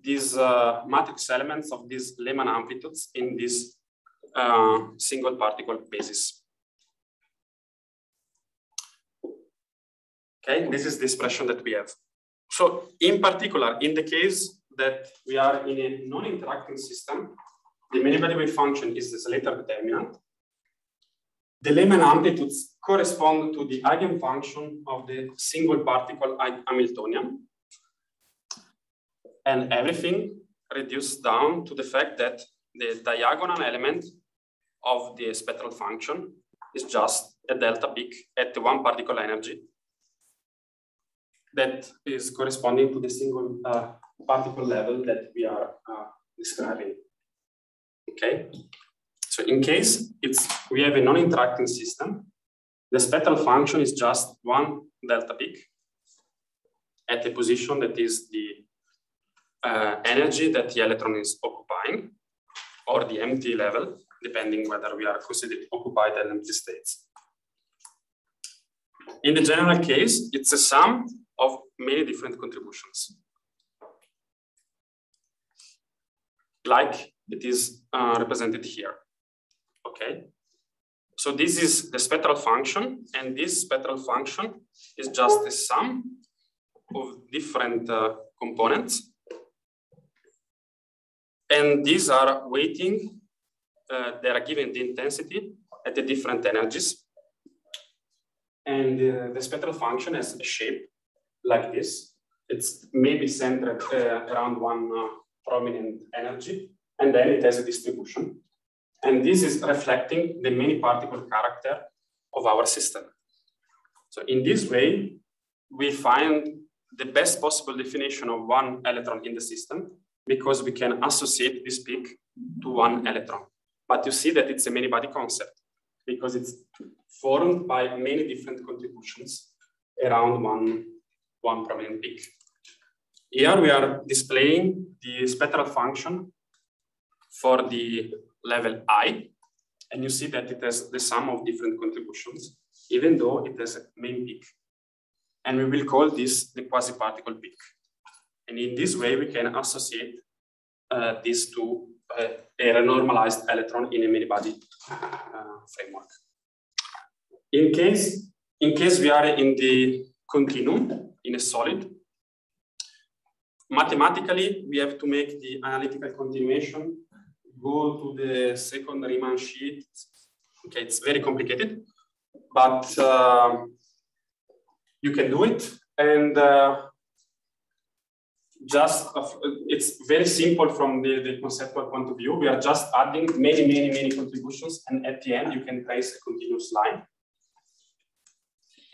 these uh, matrix elements of these Lehmann amplitudes in this uh, single particle basis. Okay, this is the expression that we have. So in particular, in the case that we are in a non-interacting system, the many-body wave function is the Slater determinant. The Lehmann amplitudes correspond to the eigenfunction of the single particle Hamiltonian. And everything reduced down to the fact that the diagonal element of the spectral function is just a delta peak at the one particle energy that is corresponding to the single uh, particle level that we are uh, describing. Okay, so in case it's we have a non-interacting system, the spectral function is just one delta peak at a position that is the uh, energy that the electron is occupying or the empty level, depending whether we are considering occupied and empty states. In the general case, it's a sum of many different contributions. Like it is uh, represented here, okay? So this is the spectral function, and this spectral function is just a sum of different uh, components. And these are weighting, uh, they are given the intensity at the different energies. And uh, the spectral function has a shape like this. It's maybe centered uh, around one uh, prominent energy, and then it has a distribution. And this is reflecting the many particle character of our system. So in this way, we find the best possible definition of one electron in the system because we can associate this peak to one electron. But you see that it's a many body concept because it's formed by many different contributions around one one prominent peak. Here we are displaying the spectral function for the level i, and you see that it has the sum of different contributions, even though it has a main peak. And we will call this the quasi-particle peak. And in this way, we can associate uh, these to uh, a renormalized electron in a many-body uh, framework. In case, in case we are in the continuum, in a solid. Mathematically, we have to make the analytical continuation, go to the second Riemann sheet. Okay, it's very complicated, but uh, you can do it. And uh, just, uh, it's very simple from the, the conceptual point of view. We are just adding many, many, many contributions. And at the end, you can trace a continuous line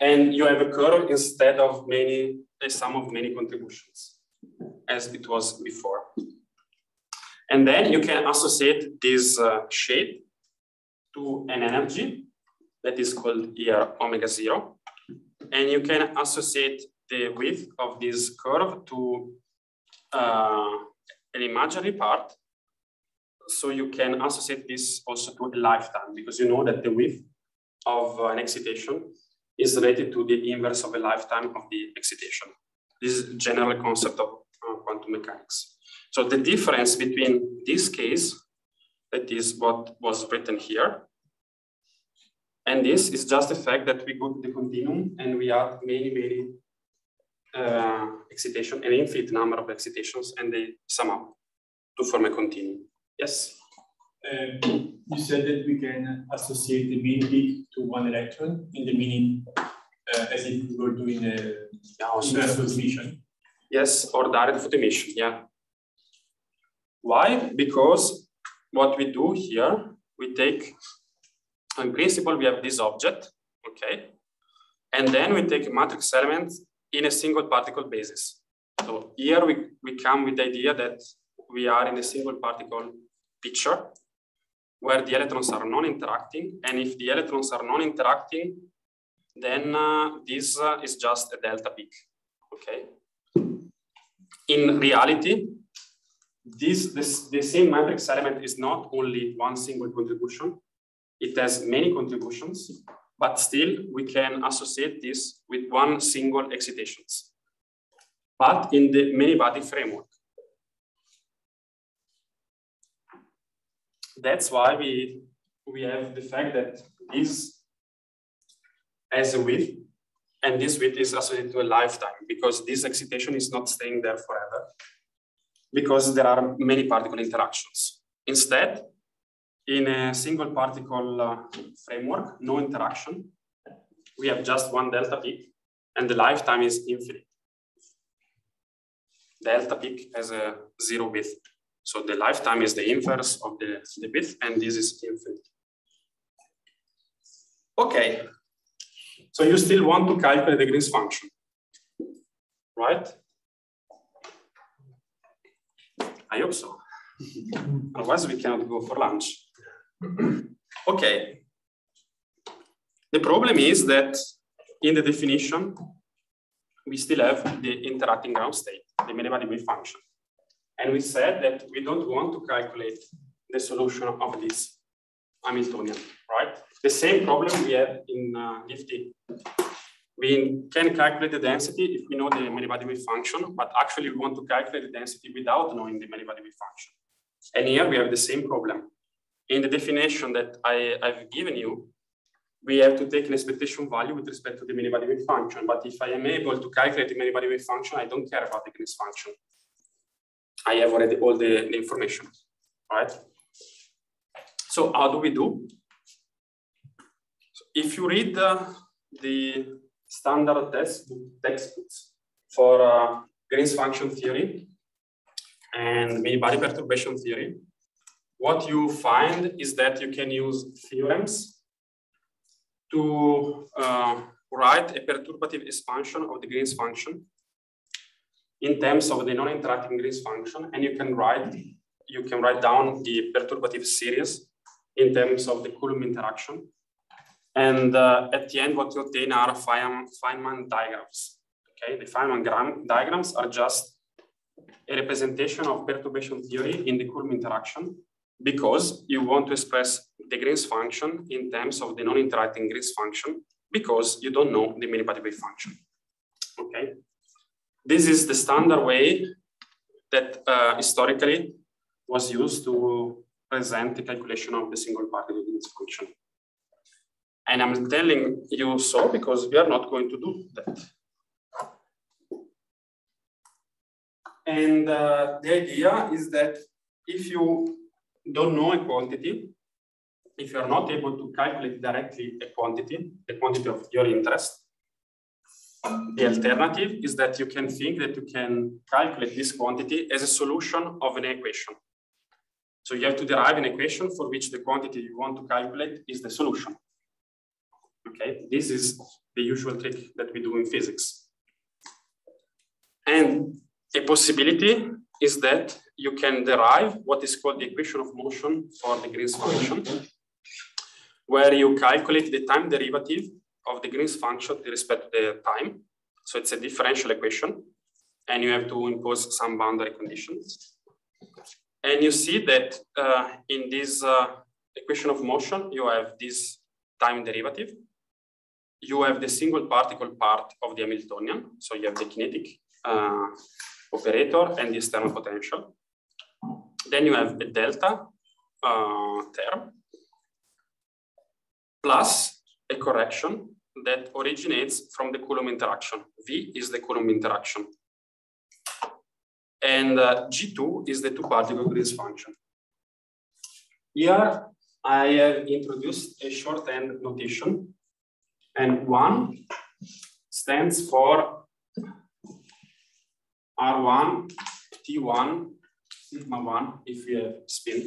and you have a curve instead of many, a sum of many contributions, as it was before. And then you can associate this uh, shape to an energy that is called here omega zero. And you can associate the width of this curve to uh, an imaginary part. So you can associate this also to a lifetime because you know that the width of an excitation is related to the inverse of a lifetime of the excitation. This is a general concept of uh, quantum mechanics. So the difference between this case, that is what was written here, and this is just the fact that we go to the continuum and we have many, many uh, excitation, an infinite number of excitations, and they sum up to form a continuum. Yes? Um, you said that we can associate the mean peak to one electron in the meaning uh, as if we were doing a inverse transmission. Yes, or direct photo emission, yeah. Why? Because what we do here, we take, in principle, we have this object, okay? And then we take a matrix element in a single particle basis. So here we, we come with the idea that we are in a single particle picture where the electrons are non-interacting. And if the electrons are non-interacting, then uh, this uh, is just a delta peak, okay? In reality, this, this, the same matrix element is not only one single contribution, it has many contributions, but still we can associate this with one single excitations, but in the many-body framework. That's why we, we have the fact that this has a width, and this width is associated to a lifetime because this excitation is not staying there forever because there are many particle interactions. Instead, in a single particle uh, framework, no interaction, we have just one delta peak and the lifetime is infinite. Delta peak has a zero width. So the lifetime is the inverse of the, the width and this is infinite. Okay, so you still want to calculate the Green's function, right? I hope so. Otherwise, we cannot go for lunch. okay. The problem is that in the definition, we still have the interacting ground state, the many-body wave function. And we said that we don't want to calculate the solution of this Hamiltonian, right? The same problem we have in uh, DFT. We can calculate the density if we know the many-body wave function, but actually we want to calculate the density without knowing the many-body wave function. And here we have the same problem. In the definition that I, I've given you, we have to take an expectation value with respect to the many-body wave function. But if I am able to calculate the many-body wave function, I don't care about the Green's function. I have already all the, the information, right? So how do we do? So if you read uh, the standard textbook, textbooks for uh, Green's function theory and many-body perturbation theory, what you find is that you can use theorems to uh, write a perturbative expansion of the Green's function in terms of the non-interacting Green's function, and you can write you can write down the perturbative series in terms of the Coulomb interaction. And uh, at the end, what you obtain are Feynman diagrams. Okay, the Feynman diagrams are just a representation of perturbation theory in the Coulomb interaction because you want to express the Green's function in terms of the non-interacting Green's function because you don't know the wave function. Okay, this is the standard way that uh, historically was used to present the calculation of the single particle Green's function. And I'm telling you so because we are not going to do that. And uh, the idea is that if you don't know a quantity, if you're not able to calculate directly a quantity, the quantity of your interest, the alternative is that you can think that you can calculate this quantity as a solution of an equation. So you have to derive an equation for which the quantity you want to calculate is the solution. Okay, this is the usual trick that we do in physics. And a possibility is that you can derive what is called the equation of motion for the Green's function, where you calculate the time derivative of the Green's function with respect to the time. So it's a differential equation, and you have to impose some boundary conditions. And you see that uh, in this uh, equation of motion, you have this time derivative. You have the single particle part of the Hamiltonian. So you have the kinetic uh, operator and the external potential. Then you have a delta uh, term plus a correction that originates from the Coulomb interaction. V is the Coulomb interaction. And uh, G2 is the two-particle Green's function. Here, I have introduced a shorthand notation. And one stands for R1, T1, sigma 1 if we have spin,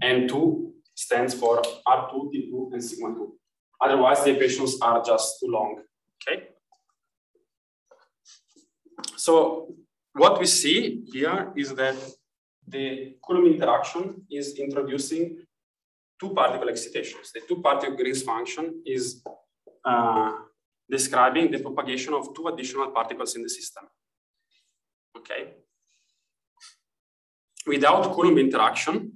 and 2 stands for R2, T2, and sigma 2. Otherwise, the equations are just too long, okay? So what we see here is that the Coulomb interaction is introducing two particle excitations. The two particle Green's function is uh, describing the propagation of two additional particles in the system. Okay. Without Coulomb interaction,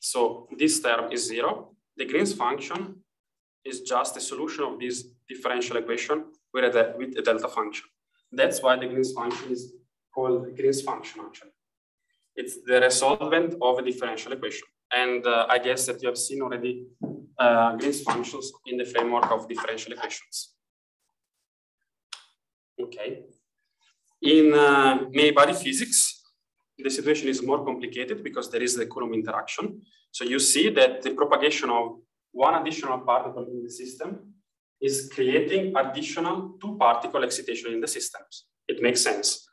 so this term is zero, the Green's function is just a solution of this differential equation with a, with a delta function. That's why the Green's function is called Green's function actually. It's the resolvent of a differential equation. And uh, I guess that you have seen already uh, Green's functions in the framework of differential equations. Okay. In uh, many body physics, the situation is more complicated because there is the Coulomb interaction. So you see that the propagation of one additional particle in the system is creating additional two particle excitation in the systems. It makes sense.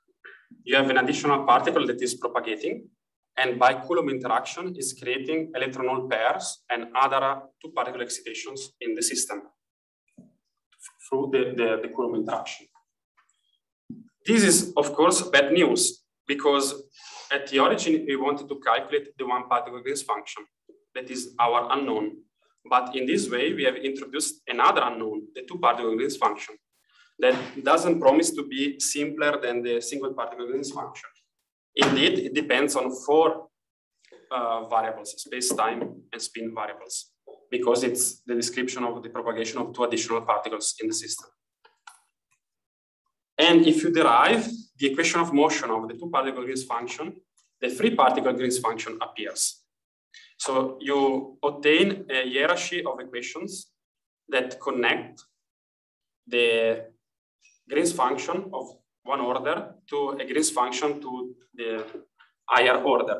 You have an additional particle that is propagating and by Coulomb interaction is creating electron hole pairs and other two particle excitations in the system through the, the, the Coulomb interaction. This is, of course, bad news because at the origin, we wanted to calculate the one particle Green's function. That is our unknown. But in this way, we have introduced another unknown, the two particle Green's function, that doesn't promise to be simpler than the single particle Green's function. Indeed, it depends on four uh, variables, space, time, and spin variables, because it's the description of the propagation of two additional particles in the system. And if you derive the equation of motion of the two particle Green's function, the three particle Green's function appears. So you obtain a hierarchy of equations that connect the Green's function of one order to a Green's function to the higher order.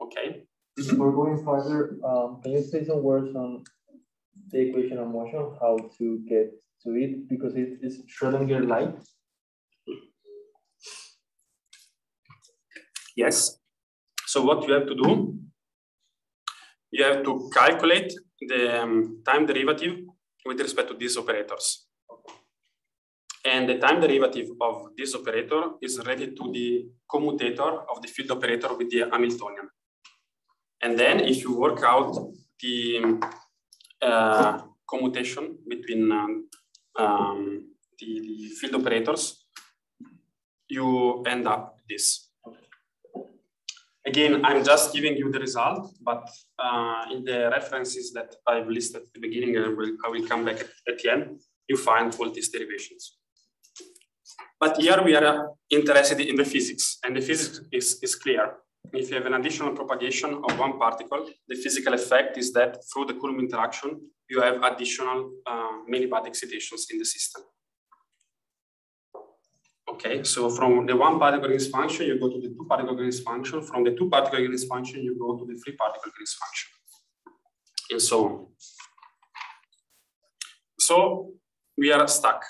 Okay. Before going further, um, can you say some words on the equation of motion, how to get to it? Because it is Schrodinger like. Yes. So what you have to do you have to calculate the um, time derivative with respect to these operators. And the time derivative of this operator is related to the commutator of the field operator with the Hamiltonian. And then if you work out the uh, commutation between um, um, the, the field operators, you end up this. Again, I'm just giving you the result, but uh, in the references that I've listed at the beginning, I will, I will come back at, at the end, you find all these derivations. But here we are interested in the physics, and the physics is, is clear. If you have an additional propagation of one particle, the physical effect is that through the Coulomb interaction, you have additional uh, many body excitations in the system. Okay, so from the one particle Green's function, you go to the two particle Green's function. From the two particle Green's function, you go to the three particle Green's function, and so on. So we are stuck.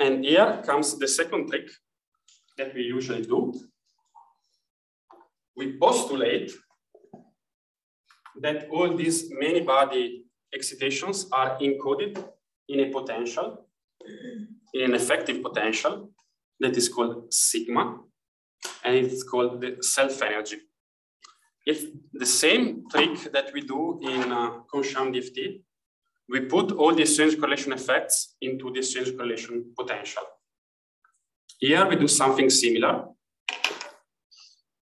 And here comes the second trick that we usually do. We postulate that all these many body excitations are encoded in a potential in an effective potential that is called sigma, and it's called the self-energy. It's the same trick that we do in uh, Kohn-Sham DFT. We put all the exchange correlation effects into the exchange correlation potential. Here we do something similar.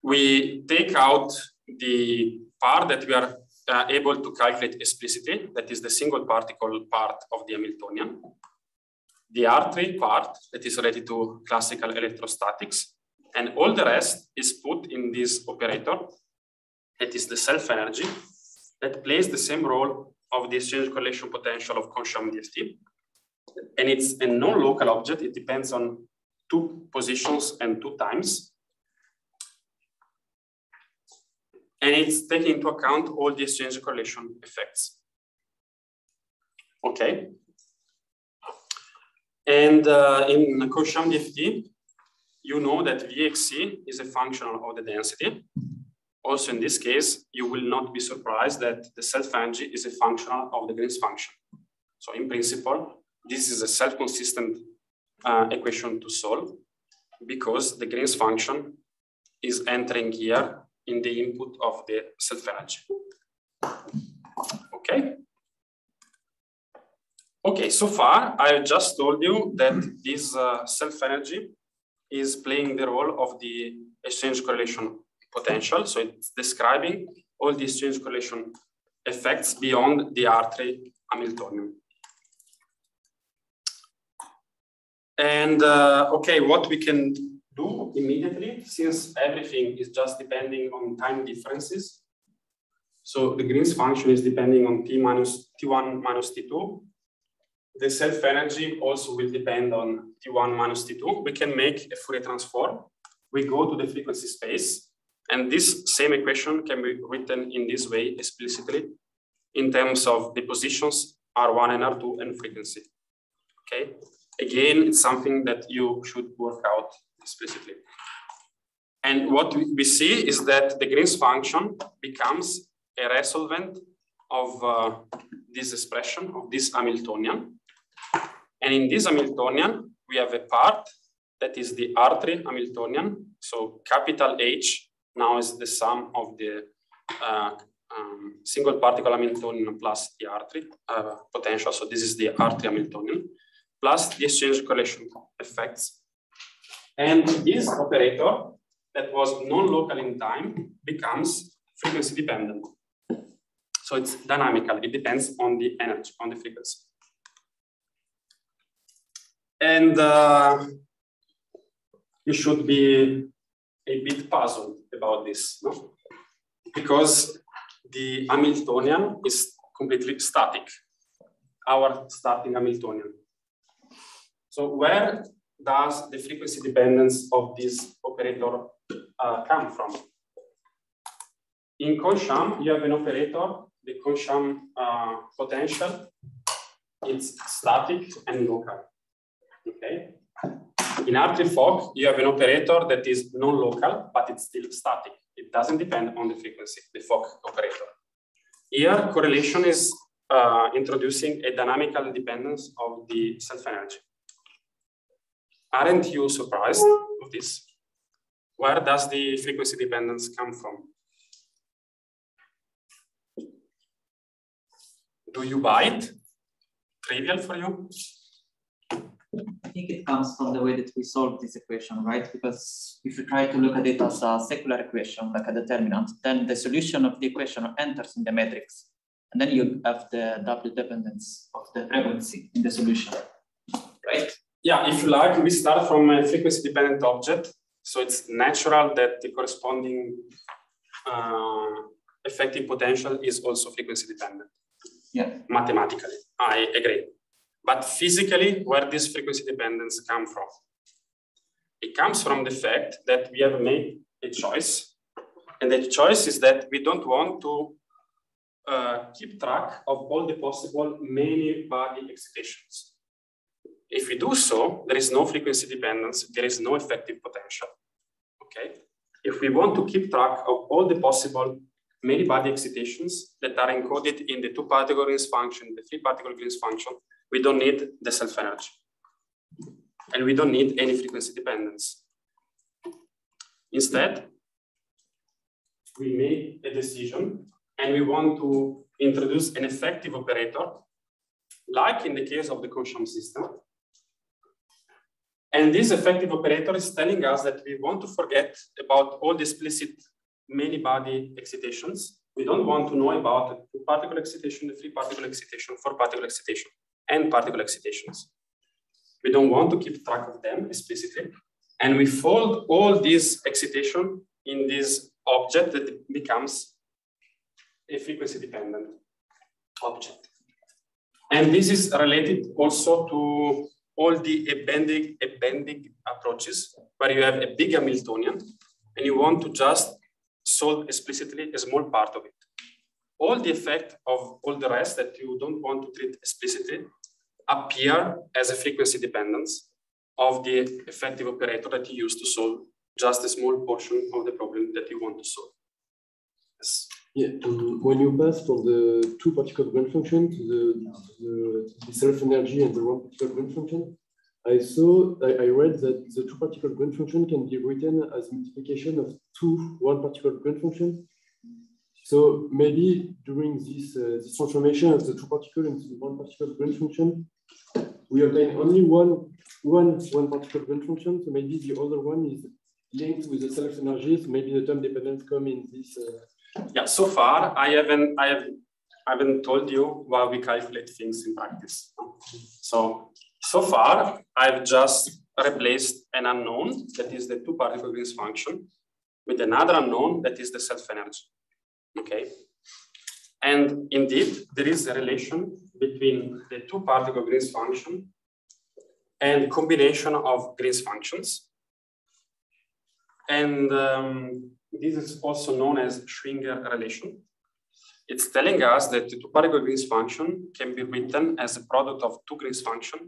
we take out the part that we are uh, able to calculate explicitly, that is the single particle part of the Hamiltonian. The Hartree part that is related to classical electrostatics, and all the rest is put in this operator that is the self-energy that plays the same role of the exchange correlation potential of Kohn-Sham DFT. And it's a non-local object. It depends on two positions and two times. And it's taking into account all the exchange correlation effects. Okay. And uh, in Kohn-Sham DFT, you know that VXC is a function of the density. Also in this case, you will not be surprised that the self-energy is a function of the Green's function. So in principle, this is a self-consistent uh, equation to solve because the Green's function is entering here in the input of the self-energy. Okay. Okay, so far I just told you that this uh, self-energy is playing the role of the exchange correlation potential. So it's describing all these exchange correlation effects beyond the Hartree Hamiltonian. And uh, okay, what we can do immediately, since everything is just depending on time differences. So the Green's function is depending on T minus T1 minus T2. The self-energy also will depend on T1 minus T2. We can make a Fourier transform. We go to the frequency space, and this same equation can be written in this way explicitly in terms of the positions R1 and R2 and frequency. Okay. Again, it's something that you should work out explicitly. And what we see is that the Green's function becomes a resolvent of uh, this expression, of this Hamiltonian. And in this Hamiltonian, we have a part that is the Hartree Hamiltonian. So capital H now is the sum of the uh, um, single particle Hamiltonian plus the Hartree uh, potential. So this is the Hartree Hamiltonian plus the exchange correlation effects. And this operator that was non-local in time becomes frequency dependent. So it's dynamical. It depends on the energy, on the frequency. And uh, you should be a bit puzzled about this, because the Hamiltonian is completely static, our starting Hamiltonian. So where does the frequency dependence of this operator uh, come from? In Kohn-Sham, you have an operator, the Kohn-Sham uh, potential. It's static and local. Okay. In Hartree you have an operator that is non-local, but it's still static. It doesn't depend on the frequency, the Fock operator. Here, correlation is uh, introducing a dynamical dependence of the self-energy. Aren't you surprised of this? Where does the frequency dependence come from? Do you buy it? Trivial for you? I think it comes from the way that we solve this equation, right? Because if you try to look at it as a secular equation, like a determinant, then the solution of the equation enters in the matrix. And then you have the W dependence of the frequency in the solution, right? Yeah, if you like, we start from a frequency dependent object. So it's natural that the corresponding uh, effective potential is also frequency dependent. Yeah. Mathematically, I agree. But physically, where this frequency dependence come from? It comes from the fact that we have made a choice. And the choice is that we don't want to uh, keep track of all the possible many body excitations. If we do so, there is no frequency dependence, there is no effective potential. Okay. If we want to keep track of all the possible many body excitations that are encoded in the two particle Green's function, the three particle Green's function, we don't need the self-energy. And we don't need any frequency dependence. Instead, we make a decision and we want to introduce an effective operator, like in the case of the Kohn-Sham system. And this effective operator is telling us that we want to forget about all the explicit many body excitations. We don't want to know about the two particle excitation, the three particle excitation, four particle excitation, and particle excitations. We don't want to keep track of them explicitly. And we fold all these excitation in this object that becomes a frequency dependent object. And this is related also to all the embedding, embedding approaches, where you have a big Hamiltonian and you want to just solve explicitly a small part of it. All the effect of all the rest that you don't want to treat explicitly appear as a frequency dependence of the effective operator that you use to solve just a small portion of the problem that you want to solve. Yes. Yeah, when you pass from the two particle Green function to the, the, the self energy and the one particle Green function, I saw, I, I, read that the two particle Green function can be written as multiplication of two one particle Green function. So maybe during this, uh, this transformation of the two particle into the one particle Green function, we obtain only one, one, one particle Green function. So maybe the other one is linked with the self energies. Maybe the term dependence come in this. Uh, yeah, so far I haven't I have I haven't told you why we calculate things in practice. So so far I've just replaced an unknown that is the two particle Green's function with another unknown that is the self energy. Okay. And indeed, there is a relation between the two particle Green's function and combination of Green's functions. And um, this is also known as Schwinger relation. It's telling us that the two-particle Green's function can be written as a product of two Green's function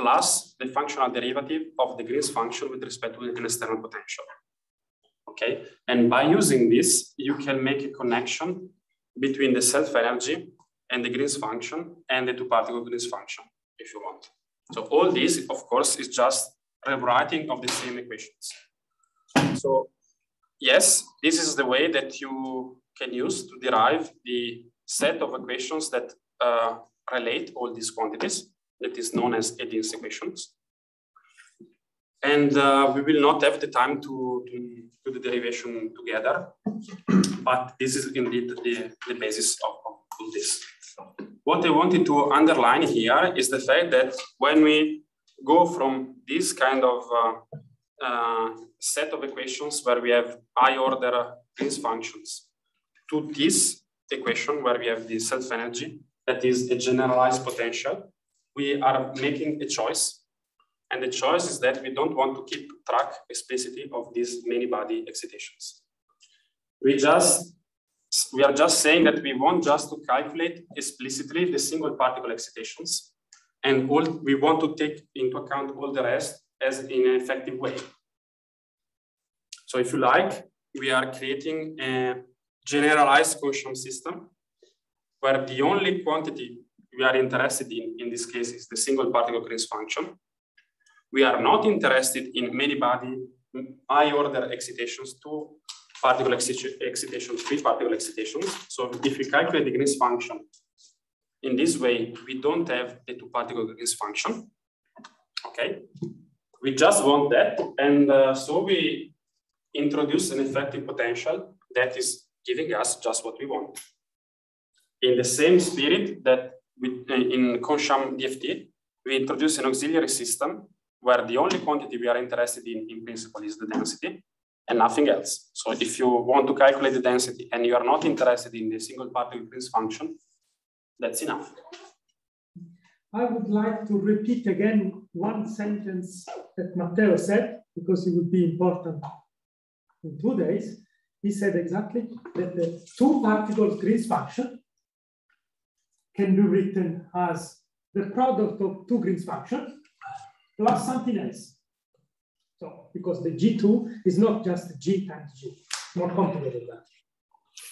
plus the functional derivative of the Green's function with respect to an external potential. Okay, and by using this, you can make a connection between the self-energy and the Green's function and the two-particle Green's function, if you want. So all this, of course, is just rewriting of the same equations. So yes, this is the way that you can use to derive the set of equations that uh, relate all these quantities that is known as Hedin's equations. And uh, we will not have the time to, to the derivation together, but this is indeed the, the basis of, of this. What I wanted to underline here is the fact that when we go from this kind of uh, uh, set of equations where we have high order Green's functions to this equation where we have the self energy that is a generalized potential, we are making a choice. And the choice is that we don't want to keep track explicitly of these many body excitations. We just we are just saying that we want just to calculate explicitly the single particle excitations and all we want to take into account all the rest as in an effective way. So if you like, we are creating a generalized Kohn-Sham system where the only quantity we are interested in, in this case, is the single particle Green's function. We are not interested in many body high order excitations, two particle excitation, three particle excitations. So if we calculate the Green's function in this way, we don't have the two particle Green's function. Okay, we just want that. And uh, so we introduce an effective potential that is giving us just what we want. In the same spirit that we, uh, in Kohn-Sham DFT, we introduce an auxiliary system where the only quantity we are interested in, in principle, is the density and nothing else. So if you want to calculate the density and you are not interested in the single particle Green's function, that's enough. I would like to repeat again one sentence that Matteo said, because it would be important in two days, he said exactly that the two particles Green's function can be written as the product of two Green's functions plus something else. So, because the G2 is not just G times G, more complicated than that.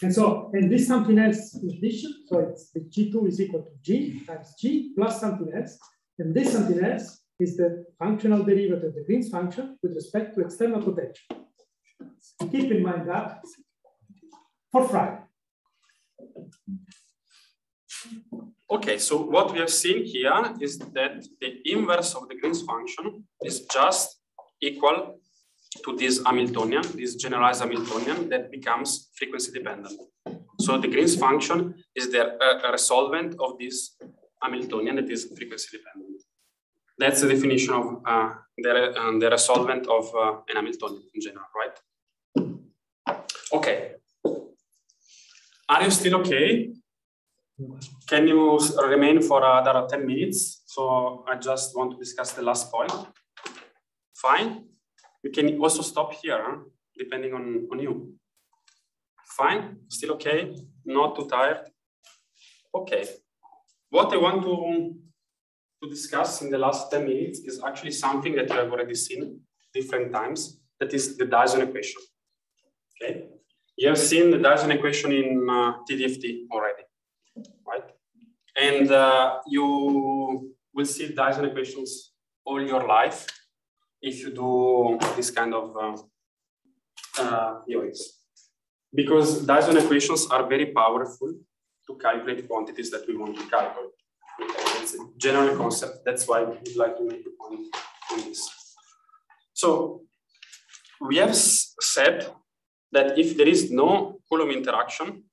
And so, and this something else in addition, so it's the G2 is equal to G times G plus something else. And this something else is the functional derivative of the Green's function with respect to external potential. Keep in mind that for Friday. Okay, so what we have seen here is that the inverse of the Green's function is just equal to this Hamiltonian, this generalized Hamiltonian that becomes frequency dependent. So the Green's function is the uh, resolvent of this Hamiltonian that is frequency dependent. That's the definition of uh, the, uh, the resolvent of uh, an Hamiltonian in general, right? Okay. Are you still okay? Can you remain for another 10 minutes? So I just want to discuss the last point. Fine. You can also stop here, depending on, on you. Fine, still okay, not too tired. Okay, what I want to, to discuss in the last 10 minutes is actually something that you have already seen different times, that is the Dyson equation. Okay, you have seen the Dyson equation in uh, TDDFT already, right? And uh, you will see Dyson equations all your life if you do this kind of uh, uh, theories. Because Dyson equations are very powerful to calculate quantities that we want to calculate. It's a general concept. That's why we'd like to make a point on this. So we have said that if there is no Coulomb interaction,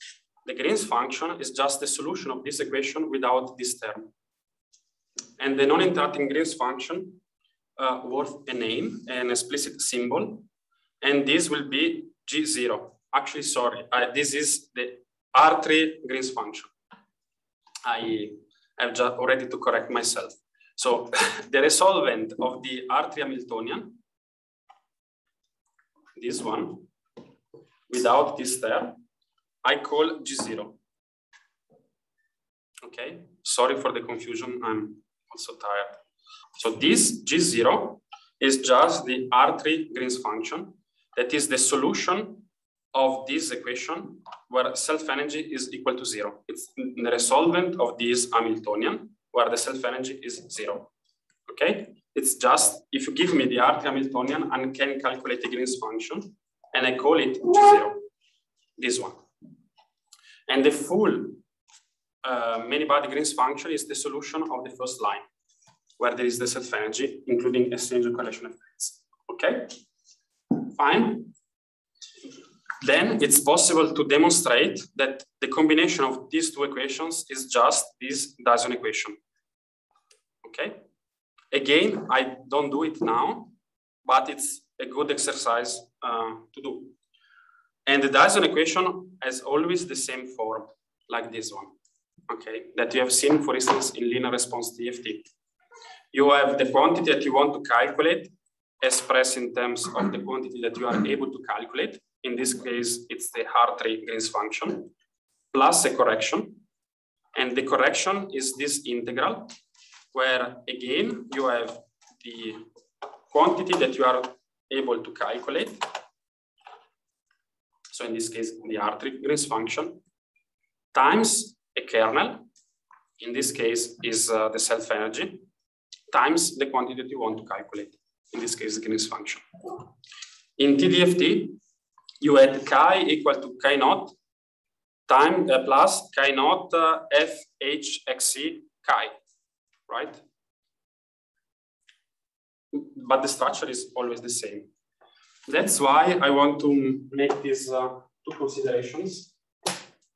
the Green's function is just the solution of this equation without this term. And the non-interacting Green's function uh, worth a name, an explicit symbol, and this will be G0. Actually, sorry, uh, this is the Hartree Green's function. I have just already to correct myself. So [laughs] the resolvent of the Hartree Hamiltonian, this one, without this term, I call G0. Okay, sorry for the confusion, I'm also tired. So this G0 is just the Hartree Green's function. That is the solution of this equation where self-energy is equal to zero. It's the resolvent of this Hamiltonian where the self-energy is zero. Okay? It's just, if you give me the Hartree Hamiltonian, I can calculate the Green's function and I call it G0, this one. And the full uh, many-body Green's function is the solution of the first line where there is the self-energy, including exchange and correlation effects. Okay, fine. Then it's possible to demonstrate that the combination of these two equations is just this Dyson equation. Okay, again, I don't do it now, but it's a good exercise uh, to do. And the Dyson equation has always the same form, like this one, okay, that you have seen, for instance, in linear response DFT you have the quantity that you want to calculate expressed in terms of the quantity that you are able to calculate. In this case, it's the Hartree Green's function plus a correction. And the correction is this integral where again, you have the quantity that you are able to calculate. So in this case, the Hartree Green's function times a kernel. In this case is uh, the self-energy times the quantity that you want to calculate, in this case, the Green's function. In TDDFT, you had chi equal to chi naught time uh, plus chi naught uh, fhxc chi, right? But the structure is always the same. That's why I want to make these uh, two considerations.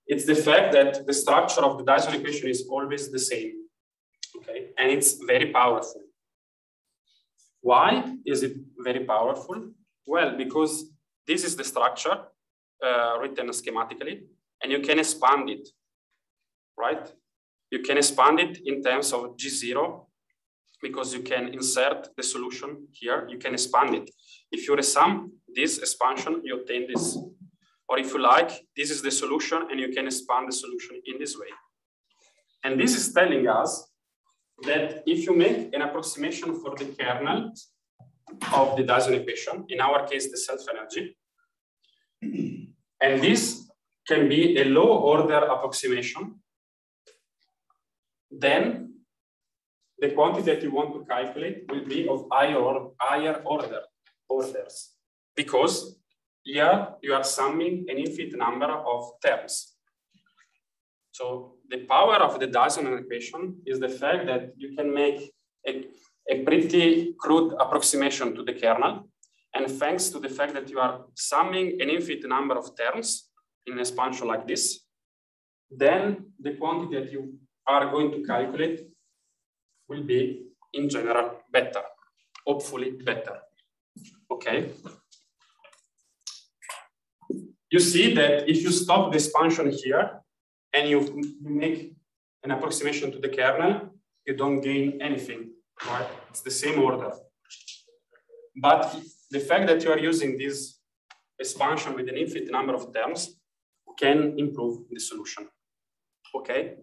It's the fact that the structure of the Dyson equation is always the same okay? And it's very powerful. Why is it very powerful? Well, because this is the structure uh, written schematically, and you can expand it, right? You can expand it in terms of G0 because you can insert the solution here. You can expand it. If you resum this expansion, you obtain this. Or if you like, this is the solution and you can expand the solution in this way. And this is telling us that if you make an approximation for the kernel of the Dyson equation, in our case, the self-energy, and this can be a low order approximation, then the quantity that you want to calculate will be of higher, or, higher order orders because here you are summing an infinite number of terms. So the power of the Dyson equation is the fact that you can make a, a pretty crude approximation to the kernel. And thanks to the fact that you are summing an infinite number of terms in an expansion like this, then the quantity that you are going to calculate will be in general better, hopefully better. Okay. You see that if you stop the expansion here and you, make an approximation to the kernel, you don't gain anything, right? It's the same order. But the fact that you are using this expansion with an infinite number of terms can improve the solution, okay?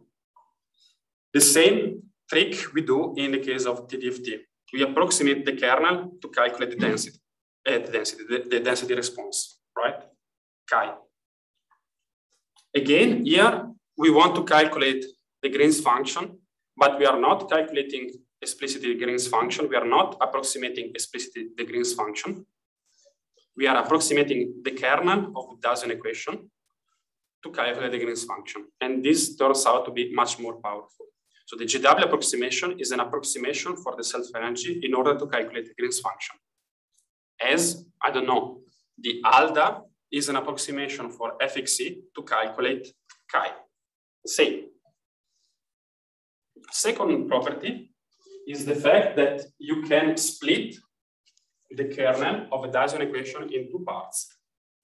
The same trick we do in the case of TDDFT. We approximate the kernel to calculate the density, the density, the, the density response, right? Chi. Again, here we want to calculate the Green's function, but we are not calculating explicitly the Green's function. We are not approximating explicitly the Green's function. We are approximating the kernel of the Dyson equation to calculate the Green's function. And this turns out to be much more powerful. So the GW approximation is an approximation for the self-energy in order to calculate the Green's function. As, I don't know, the ALDA is an approximation for FXC to calculate chi. Same. Second property is the fact that you can split the kernel of a Dyson equation in two parts.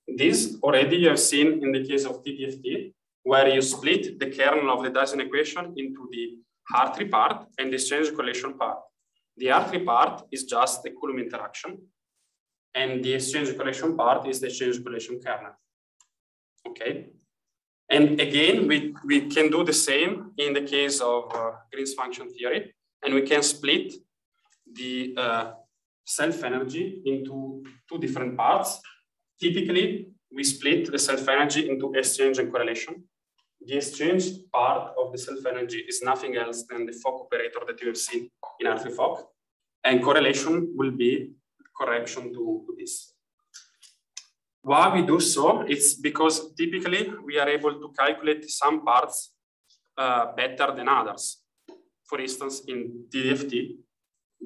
This already you have seen in the case of TDDFT, where you split the kernel of the Dyson equation into the Hartree part and the exchange correlation part. The Hartree part is just the Coulomb interaction, and the exchange correlation part is the exchange correlation kernel. Okay. And again, we, we can do the same in the case of uh, Green's function theory, and we can split the uh, self-energy into two different parts. Typically, we split the self-energy into exchange and correlation the exchange part of the self-energy is nothing else than the Fock operator that you have seen in Hartree Fock. And correlation will be correction to, to this. Why we do so? It's because typically we are able to calculate some parts uh, better than others. For instance, in DFT,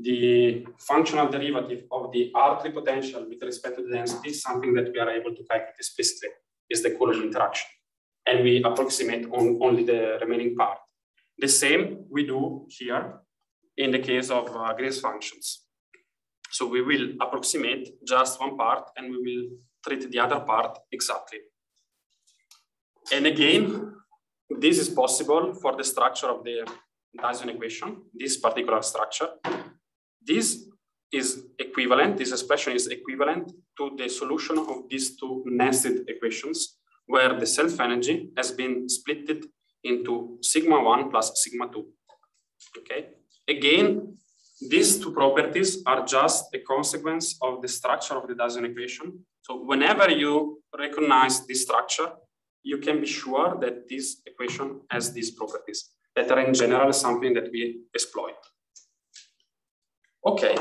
the functional derivative of the Hartree potential with respect to the density is something that we are able to calculate explicitly, is the Coulomb interaction and we approximate on only the remaining part. The same we do here in the case of uh, Green's functions. So we will approximate just one part and we will treat the other part exactly. And again, this is possible for the structure of the Dyson equation, this particular structure. This is equivalent, this expression is equivalent to the solution of these two nested equations where the self-energy has been split into sigma 1 plus sigma 2. Okay. Again, these two properties are just a consequence of the structure of the Dyson equation. So whenever you recognize this structure, you can be sure that this equation has these properties that are in general something that we exploit. Okay,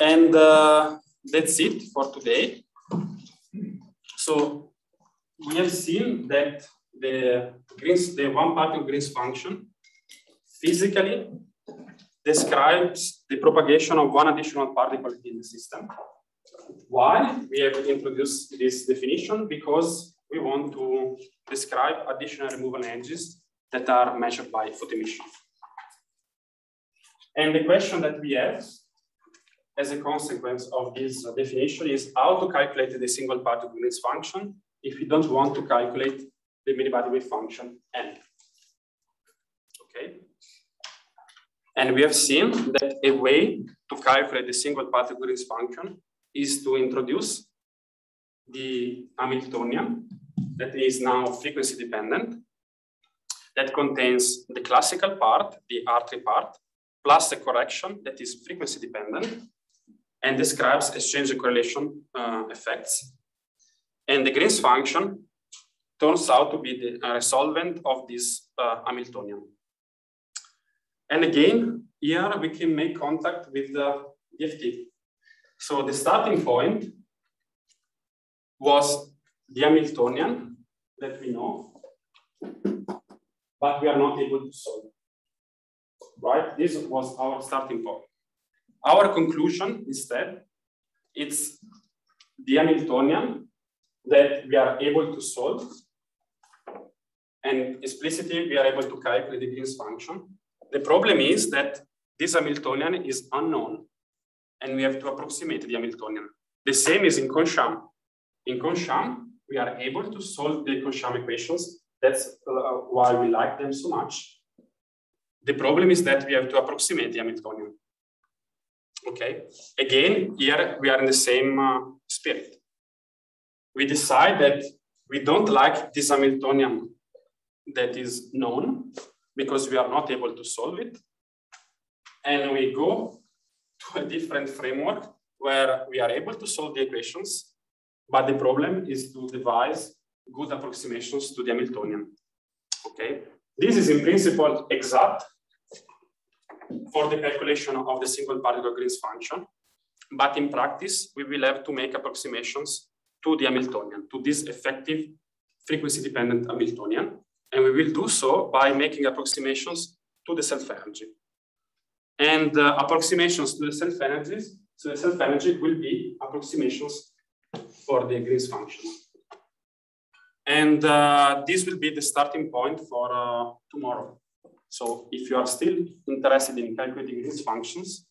and uh, that's it for today. So we have seen that the Green's, the one part of Green's function physically describes the propagation of one additional particle in the system. Why we have introduced this definition? Because we want to describe additional removal energies that are measured by photoemission. And the question that we have as a consequence of this definition is how to calculate the single particle Green's function if we don't want to calculate the many-body wave function n. Okay. And we have seen that a way to calculate the single particle Green's function is to introduce the Hamiltonian that is now frequency dependent that contains the classical part, the Hartree part, plus a correction that is frequency dependent and describes exchange correlation uh, effects and the Green's function turns out to be the resolvent of this uh, Hamiltonian. And again, here we can make contact with the DFT. So the starting point was the Hamiltonian that we know. but we are not able to solve. Right? This was our starting point. Our conclusion instead, it's the Hamiltonian that we are able to solve. And explicitly, we are able to calculate the Green's function. The problem is that this Hamiltonian is unknown, and we have to approximate the Hamiltonian. The same is in Kohn-Sham. In Kohn-Sham, we are able to solve the Kohn-Sham equations. That's uh, why we like them so much. The problem is that we have to approximate the Hamiltonian. Okay, again, here we are in the same uh, spirit. We decide that we don't like this Hamiltonian that is known because we are not able to solve it. And we go to a different framework where we are able to solve the equations, but the problem is to devise good approximations to the Hamiltonian. Okay, this is in principle exact for the calculation of the single particle Green's function, but in practice, we will have to make approximations to the Hamiltonian, to this effective frequency-dependent Hamiltonian, and we will do so by making approximations to the self-energy. And uh, approximations to the self-energies, so the self-energy will be approximations for the Green's function. And uh, this will be the starting point for uh, tomorrow. So if you are still interested in calculating these functions,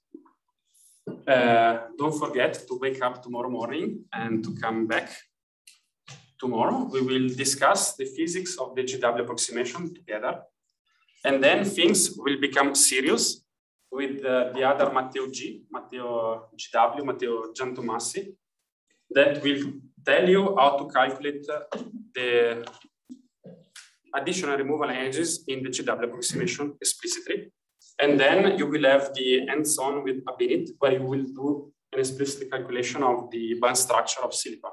uh, don't forget to wake up tomorrow morning and to come back tomorrow. We will discuss the physics of the GW approximation together. And then things will become serious with uh, the other Matteo G, Matteo GW, Matteo Giantomassi, that will tell you how to calculate uh, the additional removal energies in the GW approximation explicitly. And then you will have the hands-on with Abinit, where you will do an explicit calculation of the band structure of silicon.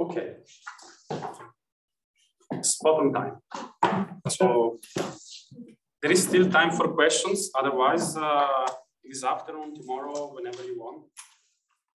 Okay. Spot on time. So there is still time for questions. Otherwise, uh, this afternoon, tomorrow, whenever you want.